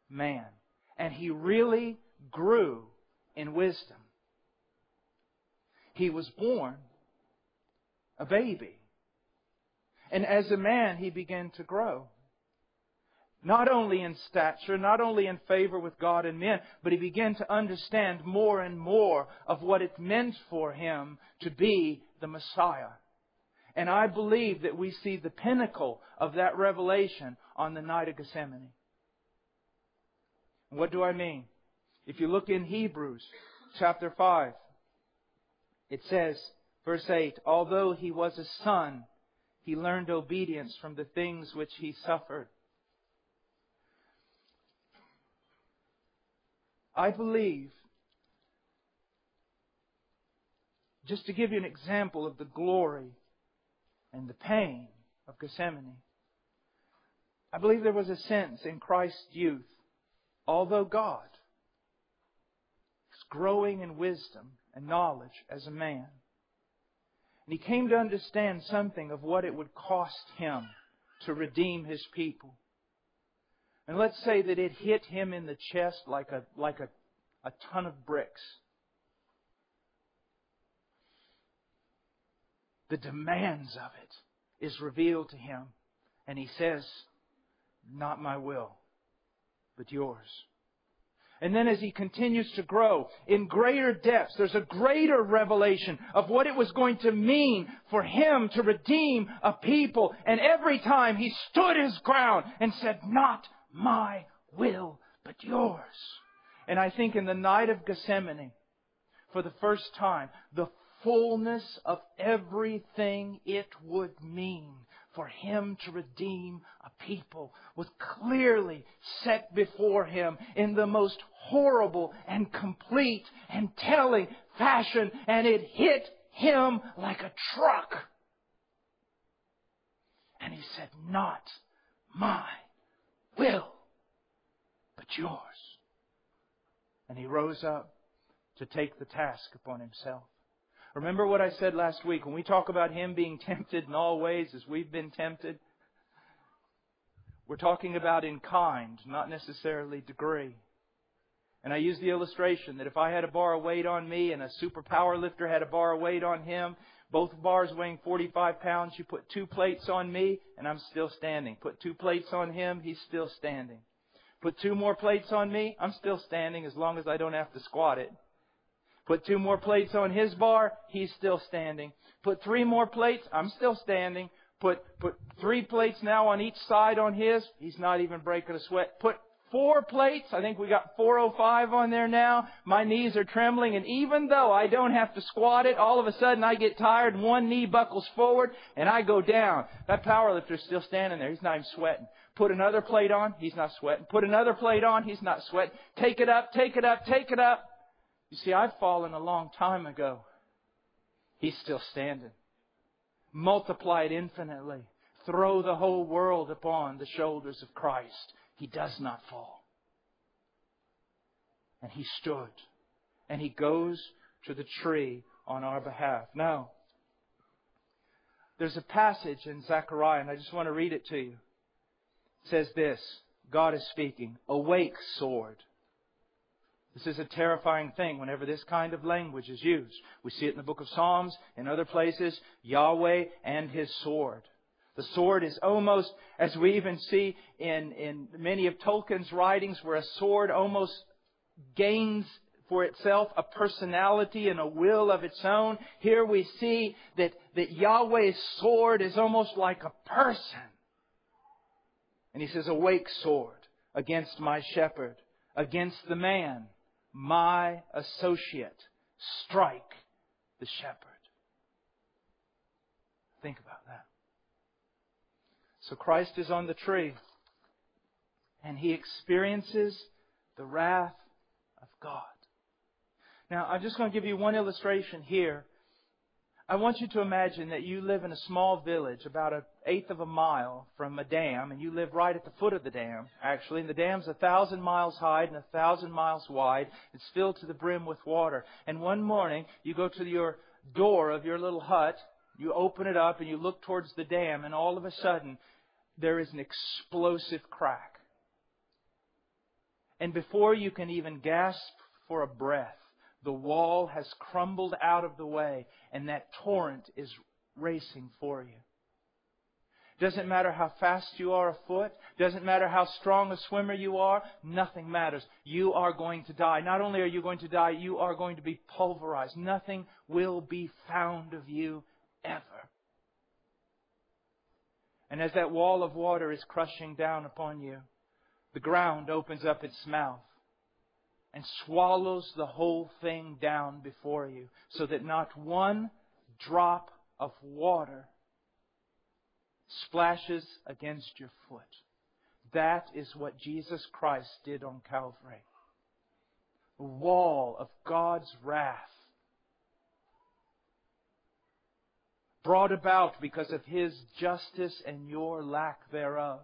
man. And He really grew in wisdom. He was born a baby. And as a man, he began to grow. Not only in stature, not only in favor with God and men, but he began to understand more and more of what it meant for him to be the Messiah. And I believe that we see the pinnacle of that revelation on the night of Gethsemane. What do I mean? If you look in Hebrews chapter 5, it says, verse 8, although he was a son, he learned obedience from the things which he suffered. I believe, just to give you an example of the glory and the pain of Gethsemane, I believe there was a sense in Christ's youth, although God, was growing in wisdom and knowledge as a man. And he came to understand something of what it would cost him to redeem his people. And let's say that it hit him in the chest like a, like a, a ton of bricks. The demands of it is revealed to him. And he says, Not my will, but yours. And then as he continues to grow in greater depths, there's a greater revelation of what it was going to mean for him to redeem a people. And every time he stood his ground and said, not my will, but yours. And I think in the night of Gethsemane, for the first time, the fullness of everything it would mean for him to redeem a people was clearly set before him in the most horrible and complete and telling fashion, and it hit him like a truck. And he said, Not my will, but yours. And he rose up to take the task upon himself. Remember what I said last week when we talk about Him being tempted in all ways as we've been tempted? We're talking about in kind, not necessarily degree. And I use the illustration that if I had a bar of weight on me and a super power lifter had a bar of weight on him, both bars weighing 45 pounds, you put two plates on me and I'm still standing. Put two plates on him, he's still standing. Put two more plates on me, I'm still standing as long as I don't have to squat it. Put two more plates on his bar, he's still standing. Put three more plates, I'm still standing. Put, put three plates now on each side on his, he's not even breaking a sweat. Put four plates, I think we got 405 on there now. My knees are trembling, and even though I don't have to squat it, all of a sudden I get tired one knee buckles forward and I go down. That power lifter's still standing there, he's not even sweating. Put another plate on, he's not sweating. Put another plate on, he's not sweating. Take it up, take it up, take it up. You see, I've fallen a long time ago. He's still standing. Multiply it infinitely. Throw the whole world upon the shoulders of Christ. He does not fall. And he stood. And he goes to the tree on our behalf. Now, there's a passage in Zechariah, and I just want to read it to you. It says this God is speaking, Awake, sword. This is a terrifying thing whenever this kind of language is used. We see it in the book of Psalms, in other places, Yahweh and His sword. The sword is almost, as we even see in, in many of Tolkien's writings, where a sword almost gains for itself a personality and a will of its own. Here we see that, that Yahweh's sword is almost like a person. And he says, Awake, sword, against my shepherd, against the man my associate strike the shepherd. Think about that. So Christ is on the tree and he experiences the wrath of God. Now, I'm just going to give you one illustration here I want you to imagine that you live in a small village about an eighth of a mile from a dam, and you live right at the foot of the dam, actually. And the dam's a thousand miles high and a thousand miles wide. It's filled to the brim with water. And one morning, you go to your door of your little hut, you open it up, and you look towards the dam, and all of a sudden, there is an explosive crack. And before you can even gasp for a breath, the wall has crumbled out of the way, and that torrent is racing for you. Doesn't matter how fast you are afoot. Doesn't matter how strong a swimmer you are. Nothing matters. You are going to die. Not only are you going to die, you are going to be pulverized. Nothing will be found of you ever. And as that wall of water is crushing down upon you, the ground opens up its mouth and swallows the whole thing down before you so that not one drop of water splashes against your foot. That is what Jesus Christ did on Calvary. The wall of God's wrath brought about because of His justice and your lack thereof.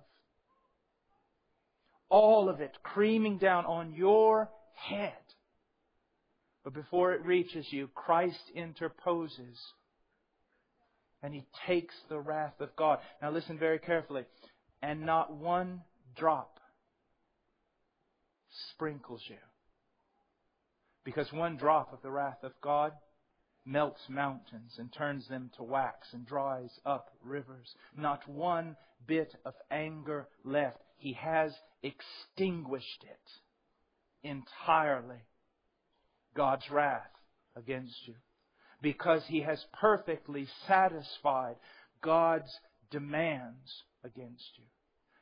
All of it creaming down on your head. But before it reaches you, Christ interposes and he takes the wrath of God. Now listen very carefully. And not one drop sprinkles you. Because one drop of the wrath of God melts mountains and turns them to wax and dries up rivers. Not one bit of anger left. He has extinguished it entirely. God's wrath against you. Because He has perfectly satisfied God's demands against you.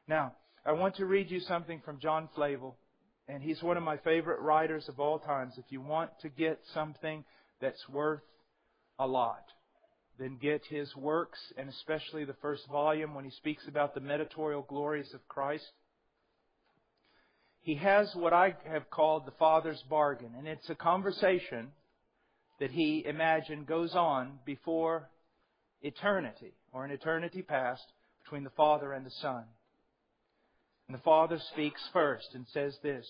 Now, I want to read you something from John Flavel, and he's one of my favorite writers of all times. If you want to get something that's worth a lot, then get his works, and especially the first volume when he speaks about the mediatorial glories of Christ. He has what I have called the Father's bargain, and it's a conversation that he imagined goes on before eternity, or an eternity past, between the Father and the Son. And the Father speaks first and says this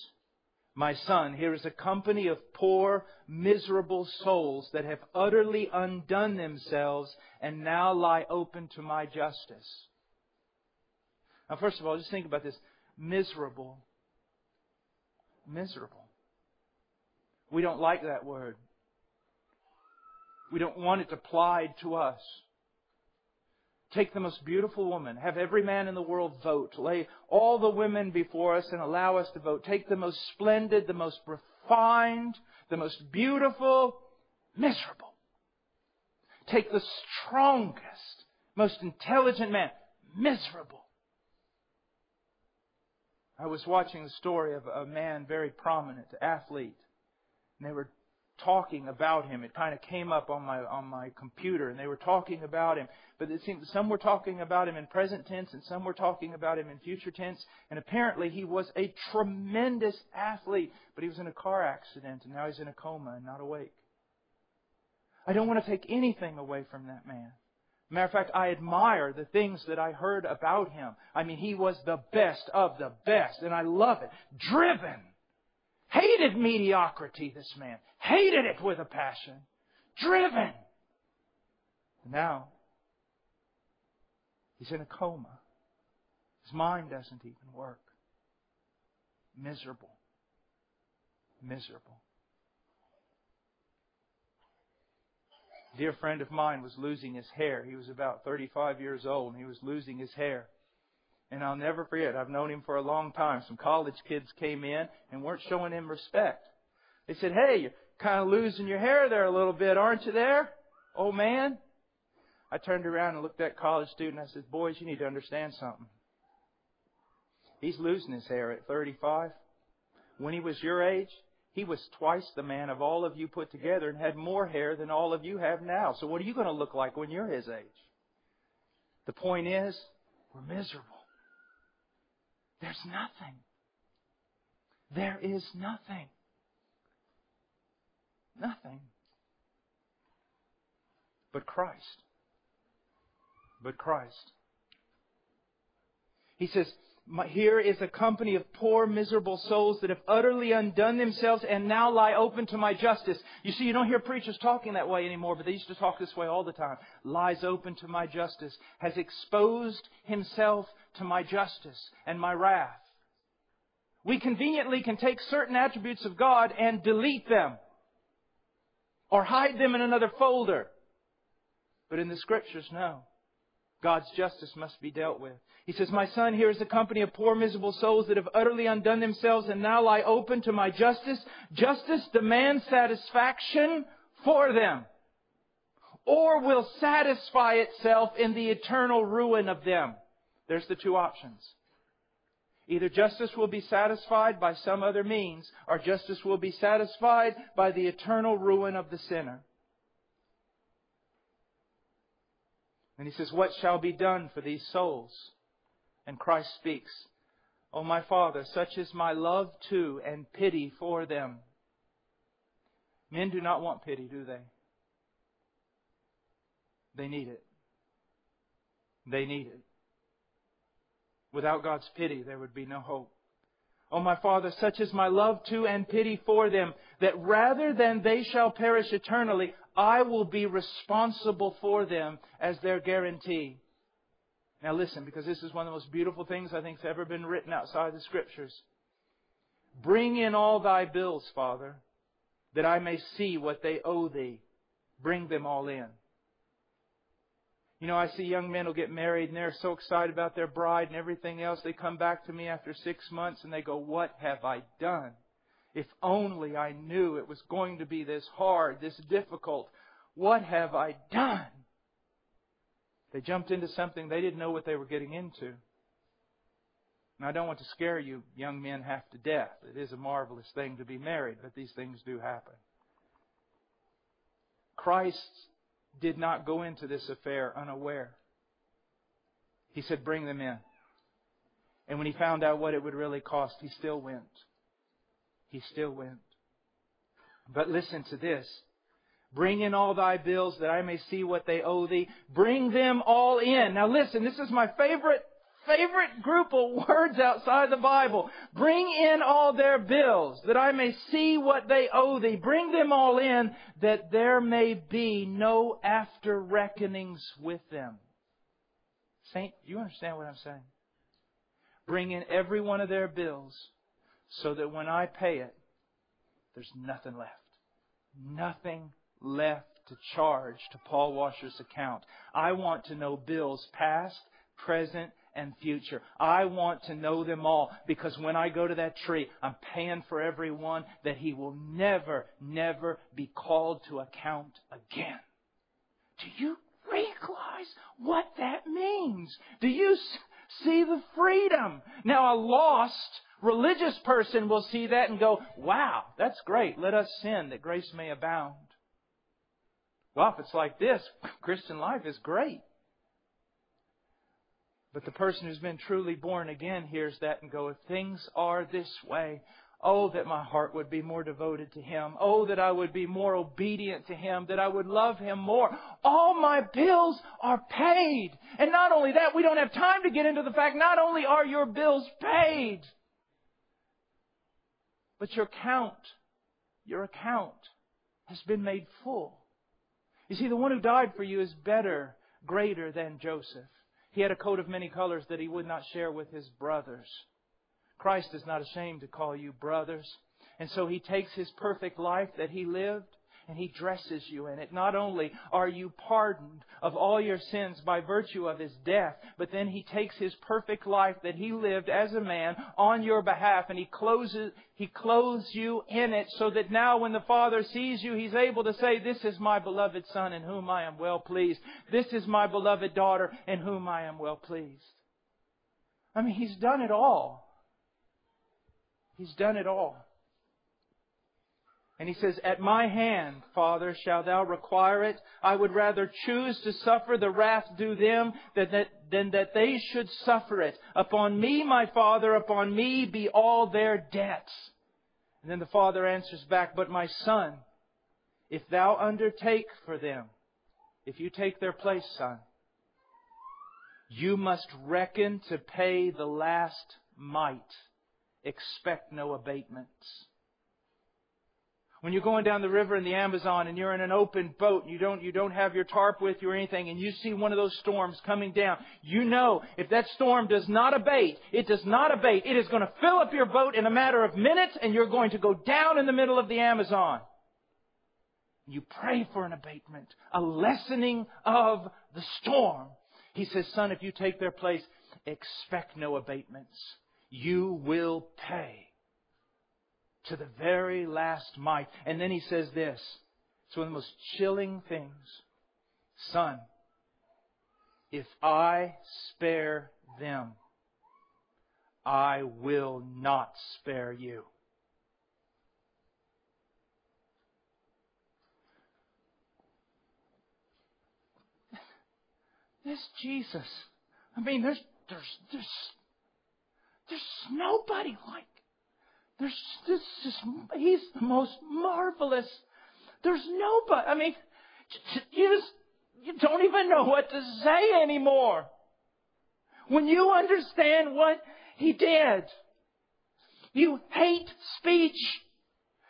My Son, here is a company of poor, miserable souls that have utterly undone themselves and now lie open to my justice. Now, first of all, just think about this miserable. Miserable. We don't like that word. We don't want it applied to us. Take the most beautiful woman. Have every man in the world vote. Lay all the women before us and allow us to vote. Take the most splendid, the most refined, the most beautiful, miserable. Take the strongest, most intelligent man, miserable. I was watching the story of a man very prominent, athlete, and they were talking about him. It kind of came up on my on my computer, and they were talking about him. But it seemed some were talking about him in present tense, and some were talking about him in future tense. And apparently, he was a tremendous athlete, but he was in a car accident, and now he's in a coma and not awake. I don't want to take anything away from that man. Matter of fact, I admire the things that I heard about him. I mean, he was the best of the best, and I love it. Driven Hated mediocrity, this man. Hated it with a passion. Driven. Now, he's in a coma. His mind doesn't even work. Miserable. Miserable. A dear friend of mine was losing his hair. He was about 35 years old and he was losing his hair. And I'll never forget, I've known him for a long time. Some college kids came in and weren't showing him respect. They said, Hey, you're kind of losing your hair there a little bit, aren't you there? Old man. I turned around and looked at that college student. I said, Boys, you need to understand something. He's losing his hair at 35. When he was your age, he was twice the man of all of you put together and had more hair than all of you have now. So what are you going to look like when you're his age? The point is, we're miserable. There's nothing. There is nothing. Nothing. But Christ. But Christ. He says, here is a company of poor, miserable souls that have utterly undone themselves and now lie open to my justice. You see, you don't hear preachers talking that way anymore, but they used to talk this way all the time. Lies open to my justice, has exposed himself to my justice and my wrath. We conveniently can take certain attributes of God and delete them or hide them in another folder. But in the scriptures, no. God's justice must be dealt with. He says, My son, here is a company of poor, miserable souls that have utterly undone themselves and now lie open to my justice. Justice demands satisfaction for them or will satisfy itself in the eternal ruin of them. There's the two options. Either justice will be satisfied by some other means, or justice will be satisfied by the eternal ruin of the sinner. And he says, What shall be done for these souls? And Christ speaks, O oh, my Father, such is my love to and pity for them. Men do not want pity, do they? They need it. They need it. Without God's pity, there would be no hope. O oh, my Father, such is my love to and pity for them, that rather than they shall perish eternally, I will be responsible for them as their guarantee. Now listen, because this is one of the most beautiful things I think has ever been written outside the Scriptures. Bring in all thy bills, Father, that I may see what they owe thee. Bring them all in. You know, I see young men will get married and they're so excited about their bride and everything else. They come back to me after six months and they go, What have I done? If only I knew it was going to be this hard, this difficult. What have I done? They jumped into something they didn't know what they were getting into. And I don't want to scare you, young men, half to death. It is a marvelous thing to be married, but these things do happen. Christ did not go into this affair unaware. He said, Bring them in. And when he found out what it would really cost, he still went. He still went. But listen to this. Bring in all thy bills that I may see what they owe thee. Bring them all in. Now listen, this is my favorite, favorite group of words outside the Bible. Bring in all their bills that I may see what they owe thee. Bring them all in that there may be no after reckonings with them. Saint, do you understand what I'm saying? Bring in every one of their bills so that when I pay it, there's nothing left. Nothing left to charge to Paul Washer's account. I want to know bills past, present, and future. I want to know them all because when I go to that tree, I'm paying for every one that he will never, never be called to account again. Do you realize what that means? Do you see the freedom? Now, a lost religious person will see that and go, wow, that's great. Let us sin that grace may abound. Well, if it's like this, Christian life is great. But the person who's been truly born again hears that and go, if things are this way, oh, that my heart would be more devoted to Him. Oh, that I would be more obedient to Him, that I would love Him more. All my bills are paid. And not only that, we don't have time to get into the fact, not only are your bills paid, but your account, your account has been made full. You see, the one who died for you is better, greater than Joseph. He had a coat of many colors that he would not share with his brothers. Christ is not ashamed to call you brothers. And so he takes his perfect life that he lived and He dresses you in it. Not only are you pardoned of all your sins by virtue of His death, but then He takes His perfect life that He lived as a man on your behalf and He closes, He clothes you in it so that now when the Father sees you, He's able to say, this is my beloved Son in whom I am well pleased. This is my beloved daughter in whom I am well pleased. I mean, He's done it all. He's done it all. And he says, At my hand, Father, shall thou require it. I would rather choose to suffer the wrath due them than that, than that they should suffer it. Upon me, my Father, upon me be all their debts. And then the Father answers back, But my Son, if thou undertake for them, if you take their place, Son, you must reckon to pay the last mite. Expect no abatements. When you're going down the river in the Amazon and you're in an open boat, you don't, you don't have your tarp with you or anything, and you see one of those storms coming down, you know if that storm does not abate, it does not abate, it is going to fill up your boat in a matter of minutes and you're going to go down in the middle of the Amazon. You pray for an abatement, a lessening of the storm. He says, son, if you take their place, expect no abatements. You will pay to the very last mite. And then he says this. It's one of the most chilling things. Son, if I spare them, I will not spare you. This Jesus. I mean, there's, there's, there's, there's nobody like there's this just, he's the most marvelous. There's nobody, I mean, you just, you don't even know what to say anymore. When you understand what he did, you hate speech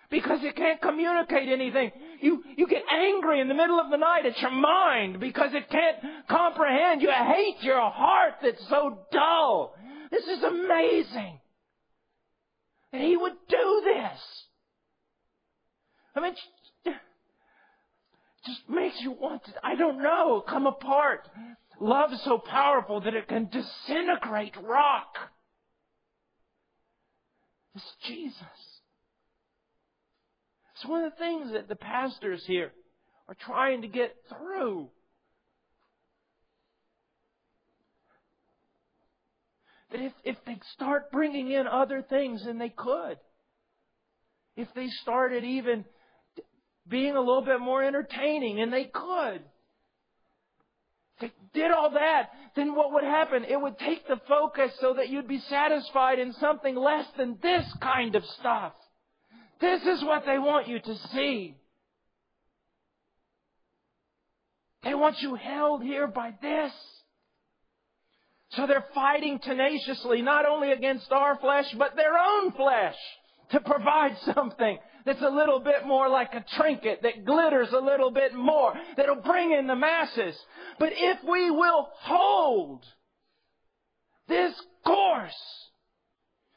because it can't communicate anything. You, you get angry in the middle of the night at your mind because it can't comprehend. You hate your heart that's so dull. This is amazing. that He would do this. I mean, just makes you want to, I don't know, come apart. Love is so powerful that it can disintegrate rock. It's Jesus. It's one of the things that the pastors here are trying to get through. That if, if they start bringing in other things, and they could, if they started even being a little bit more entertaining, and they could, if they did all that, then what would happen? It would take the focus so that you'd be satisfied in something less than this kind of stuff. This is what they want you to see. They want you held here by this. So they're fighting tenaciously, not only against our flesh, but their own flesh to provide something that's a little bit more like a trinket, that glitters a little bit more, that'll bring in the masses. But if we will hold this course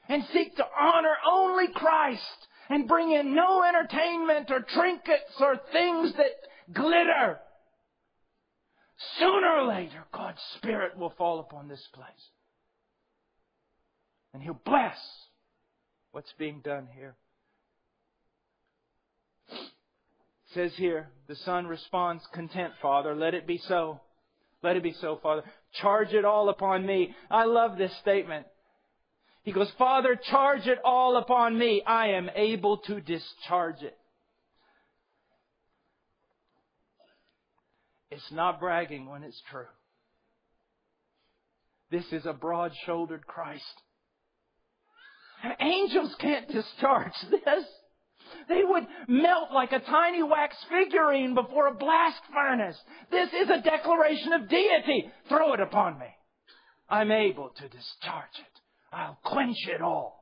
and seek to honor only Christ and bring in no entertainment or trinkets or things that glitter, Sooner or later, God's Spirit will fall upon this place. And He'll bless what's being done here. It says here, the Son responds, Content, Father, let it be so. Let it be so, Father. Charge it all upon me. I love this statement. He goes, Father, charge it all upon me. I am able to discharge it. It's not bragging when it's true. This is a broad shouldered Christ. Angels can't discharge this. They would melt like a tiny wax figurine before a blast furnace. This is a declaration of deity. Throw it upon me. I'm able to discharge it. I'll quench it all.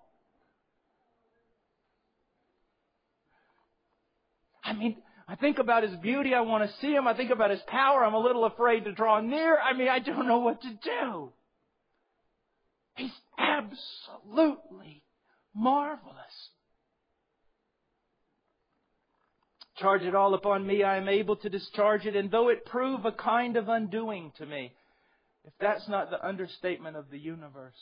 I mean, I think about his beauty. I want to see him. I think about his power. I'm a little afraid to draw near. I mean, I don't know what to do. He's absolutely marvelous. Charge it all upon me. I am able to discharge it, and though it prove a kind of undoing to me, if that's not the understatement of the universe,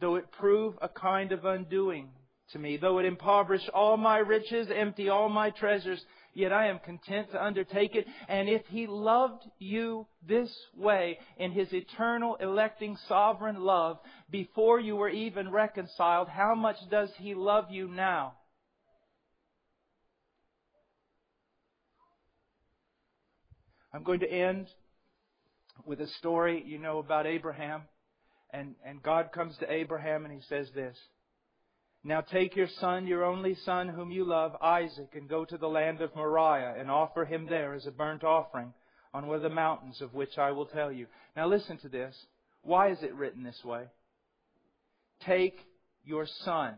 though it prove a kind of undoing to me, though it impoverish all my riches, empty all my treasures, yet I am content to undertake it. And if He loved you this way in His eternal electing sovereign love before you were even reconciled, how much does He love you now? I'm going to end with a story you know about Abraham. And, and God comes to Abraham and he says this now take your son, your only son, whom you love, Isaac, and go to the land of Moriah and offer him there as a burnt offering on one of the mountains of which I will tell you. Now listen to this. Why is it written this way? Take your son,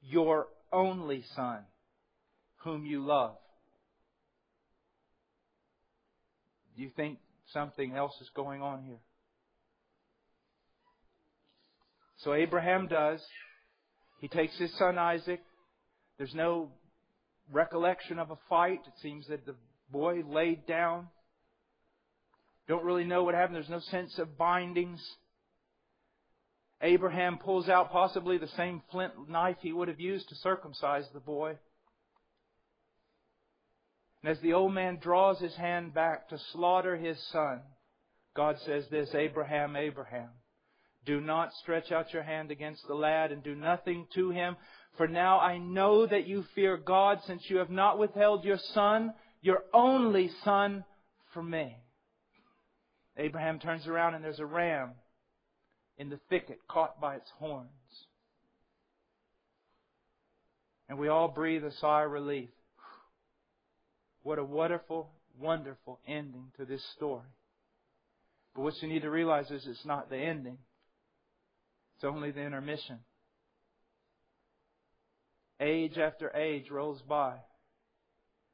your only son, whom you love. Do you think something else is going on here? So Abraham does. He takes his son Isaac. There's no recollection of a fight. It seems that the boy laid down. Don't really know what happened. There's no sense of bindings. Abraham pulls out possibly the same flint knife he would have used to circumcise the boy. And as the old man draws his hand back to slaughter his son, God says this, Abraham, Abraham. Do not stretch out your hand against the lad and do nothing to him. For now I know that you fear God since you have not withheld your son, your only son, from me. Abraham turns around and there's a ram in the thicket caught by its horns. And we all breathe a sigh of relief. What a wonderful, wonderful ending to this story. But what you need to realize is it's not the ending. It's only the intermission. Age after age rolls by.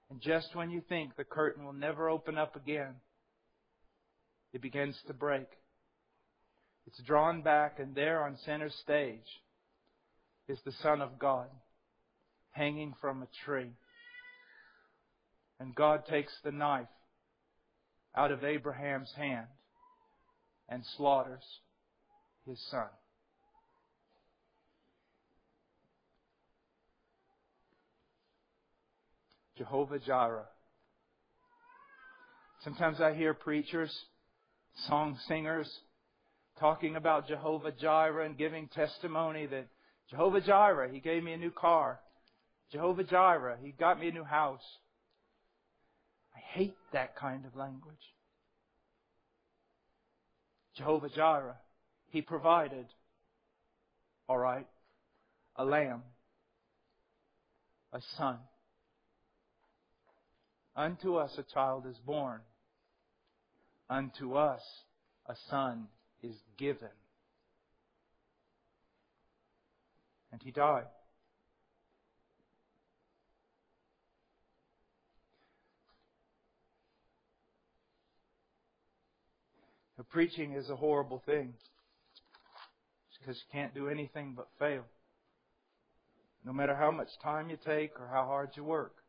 And just when you think the curtain will never open up again, it begins to break. It's drawn back, and there on center stage is the Son of God hanging from a tree. And God takes the knife out of Abraham's hand and slaughters his son. Jehovah Jireh. Sometimes I hear preachers, song singers, talking about Jehovah Jireh and giving testimony that Jehovah Jireh, He gave me a new car. Jehovah Jireh, He got me a new house. I hate that kind of language. Jehovah Jireh, He provided, all right, a lamb, a son. Unto us a child is born. Unto us a son is given. And he died. The preaching is a horrible thing because you can't do anything but fail. No matter how much time you take or how hard you work.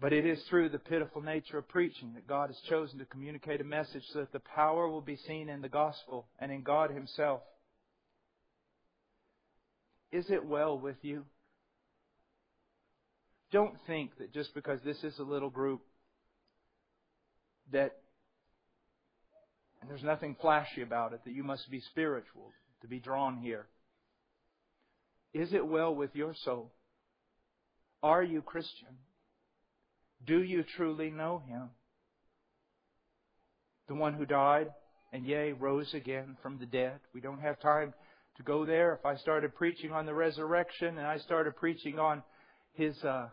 But it is through the pitiful nature of preaching that God has chosen to communicate a message so that the power will be seen in the gospel and in God Himself. Is it well with you? Don't think that just because this is a little group that and there's nothing flashy about it that you must be spiritual to be drawn here. Is it well with your soul? Are you Christian? Do you truly know Him? The one who died and yea, rose again from the dead. We don't have time to go there. If I started preaching on the resurrection and I started preaching on His, uh,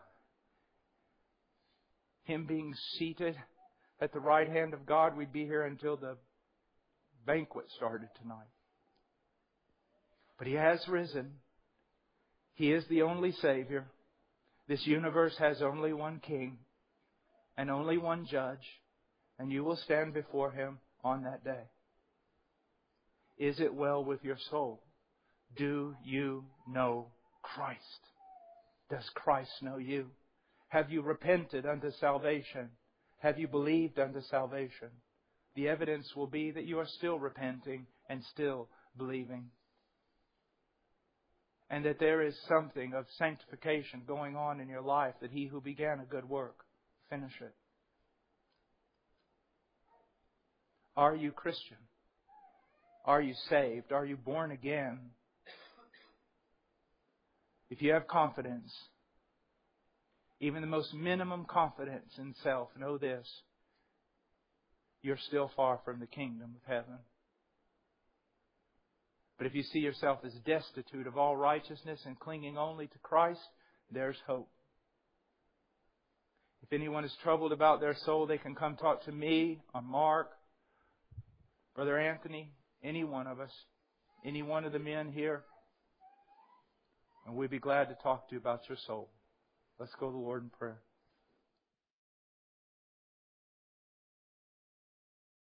Him being seated at the right hand of God, we'd be here until the banquet started tonight. But He has risen. He is the only Savior. This universe has only one King and only one judge, and you will stand before Him on that day. Is it well with your soul? Do you know Christ? Does Christ know you? Have you repented unto salvation? Have you believed unto salvation? the evidence will be that you are still repenting and still believing. And that there is something of sanctification going on in your life, that he who began a good work, finish it. Are you Christian? Are you saved? Are you born again? If you have confidence, even the most minimum confidence in self, know this you're still far from the kingdom of heaven. But if you see yourself as destitute of all righteousness and clinging only to Christ, there's hope. If anyone is troubled about their soul, they can come talk to me or Mark, Brother Anthony, any one of us, any one of the men here, and we'd be glad to talk to you about your soul. Let's go to the Lord in prayer.